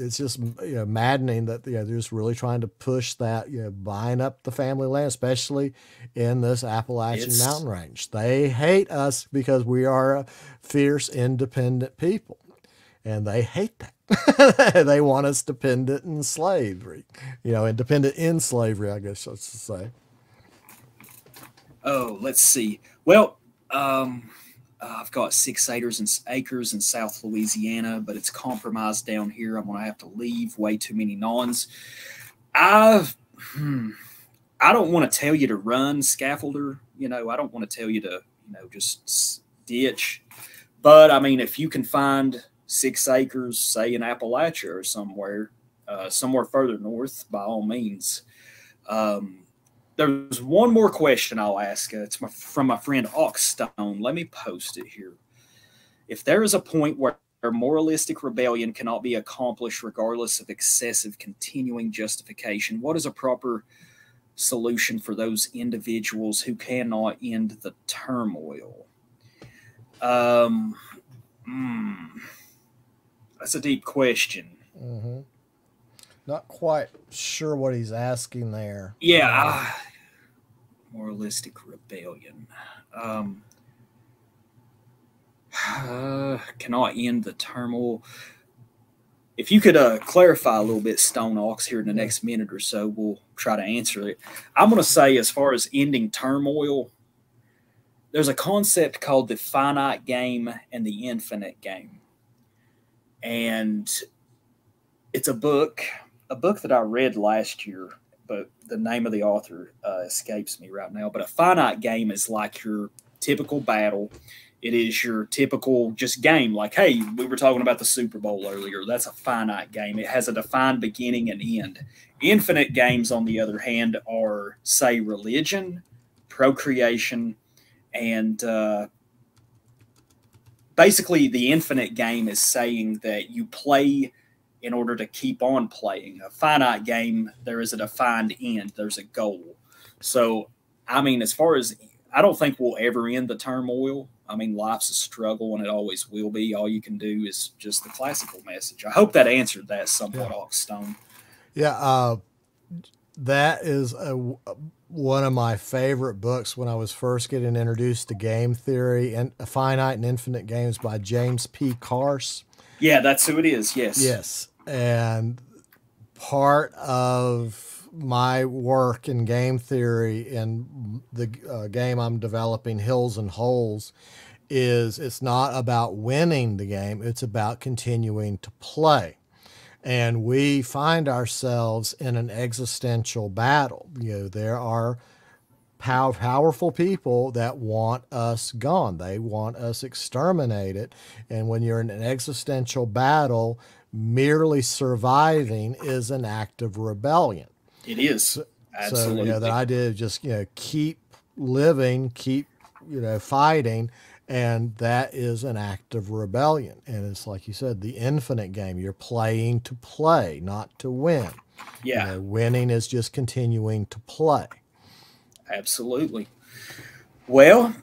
it's just you know maddening that you know, they're just really trying to push that you know buying up the family land, especially in this Appalachian it's... mountain range. They hate us because we are a fierce, independent people, and they hate that. *laughs* they want us dependent in slavery, you know, independent in slavery. I guess I should say. Oh, let's see. Well, um, uh, I've got six acres and acres in South Louisiana, but it's compromised down here. I'm going to have to leave. Way too many nons. I've, hmm, I don't want to tell you to run scaffolder. You know, I don't want to tell you to, you know, just ditch. But I mean, if you can find six acres, say in Appalachia or somewhere, uh, somewhere further north, by all means. Um, there's one more question I'll ask. It's my, from my friend Oxstone. Let me post it here. If there is a point where moralistic rebellion cannot be accomplished regardless of excessive continuing justification, what is a proper solution for those individuals who cannot end the turmoil? Um, mm, that's a deep question. Mm-hmm. Not quite sure what he's asking there. Yeah, uh, moralistic rebellion. Um, uh, cannot end the turmoil. If you could uh, clarify a little bit, Stone Ox, here in the next minute or so, we'll try to answer it. I'm going to say, as far as ending turmoil, there's a concept called the finite game and the infinite game. And it's a book, a book that I read last year, but the name of the author uh, escapes me right now. But a finite game is like your typical battle. It is your typical just game. Like, hey, we were talking about the Super Bowl earlier. That's a finite game. It has a defined beginning and end. Infinite games, on the other hand, are, say, religion, procreation, and uh, basically the infinite game is saying that you play in order to keep on playing. A finite game, there is a defined end, there's a goal. So, I mean, as far as I don't think we'll ever end the turmoil. I mean, life's a struggle and it always will be. All you can do is just the classical message. I hope that answered that somewhat, yeah. Oxstone. Yeah, uh, that is a, one of my favorite books when I was first getting introduced to game theory and finite and infinite games by James P. Carse. Yeah, that's who it is. Yes. Yes. And part of my work in game theory in the uh, game I'm developing, Hills and Holes, is it's not about winning the game, it's about continuing to play. And we find ourselves in an existential battle. You know, there are pow- powerful people that want us gone. They want us exterminated. And when you're in an existential battle, merely surviving is an act of rebellion. It is. So, Absolutely. So, you know, the idea of just, you know, keep living, keep, you know, fighting. And that is an act of rebellion. And it's like you said, the infinite game. You're playing to play, not to win. Yeah. You know, winning is just continuing to play. Absolutely. Well,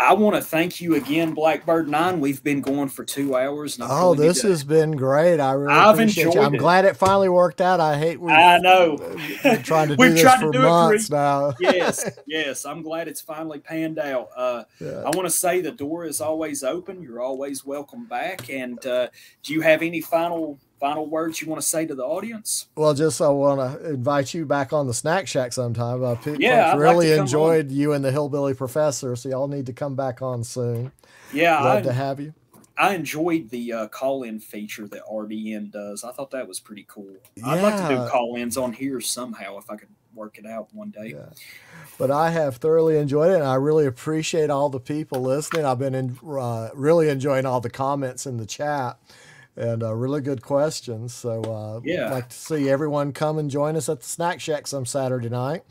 I want to thank you again, Blackbird Nine. We've been going for two hours. oh, this has been great. I really I've appreciate you. I'm it. glad it finally worked out. I hate we. I know. *laughs* trying to do this for months now. *laughs* yes, *laughs* yes. I'm glad it's finally panned out. Uh, yeah. I want to say the door is always open. You're always welcome back. And uh, do you have any final final words you want to say to the audience? Well, just I want to invite you back on the Snack Shack sometime. Uh, yeah, really like enjoyed on. you and the Hillbilly Professor, so y'all need to come back on soon. Yeah, love I, to have you. I enjoyed the uh, call-in feature that RBN does. I thought that was pretty cool. Yeah. I'd like to do call-ins on here somehow if I could work it out one day. Yeah. But I have thoroughly enjoyed it, and I really appreciate all the people listening. I've been in, uh, really enjoying all the comments in the chat and uh, really good questions. So uh, yeah, I'd like to see everyone come and join us at the Snack Shack some Saturday night.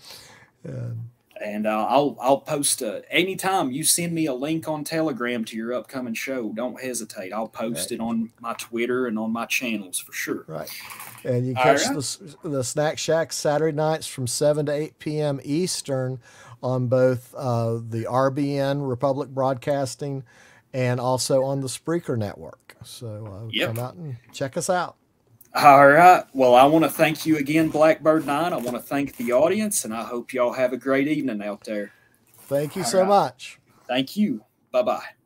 And, and uh, I'll I'll post uh, anytime you send me a link on Telegram to your upcoming show. Don't hesitate. I'll post right. it on my Twitter and on my channels for sure. Right. And you catch right. the the Snack Shack Saturday nights from seven to eight p.m. Eastern on both uh, the RBN Republic Broadcasting and also on the Spreaker Network. So uh, yep. come out and check us out. All right. Well, I want to thank you again, Blackbird Nine. I want to thank the audience, and I hope y'all have a great evening out there. Thank you All so right. much. Thank you. Bye bye.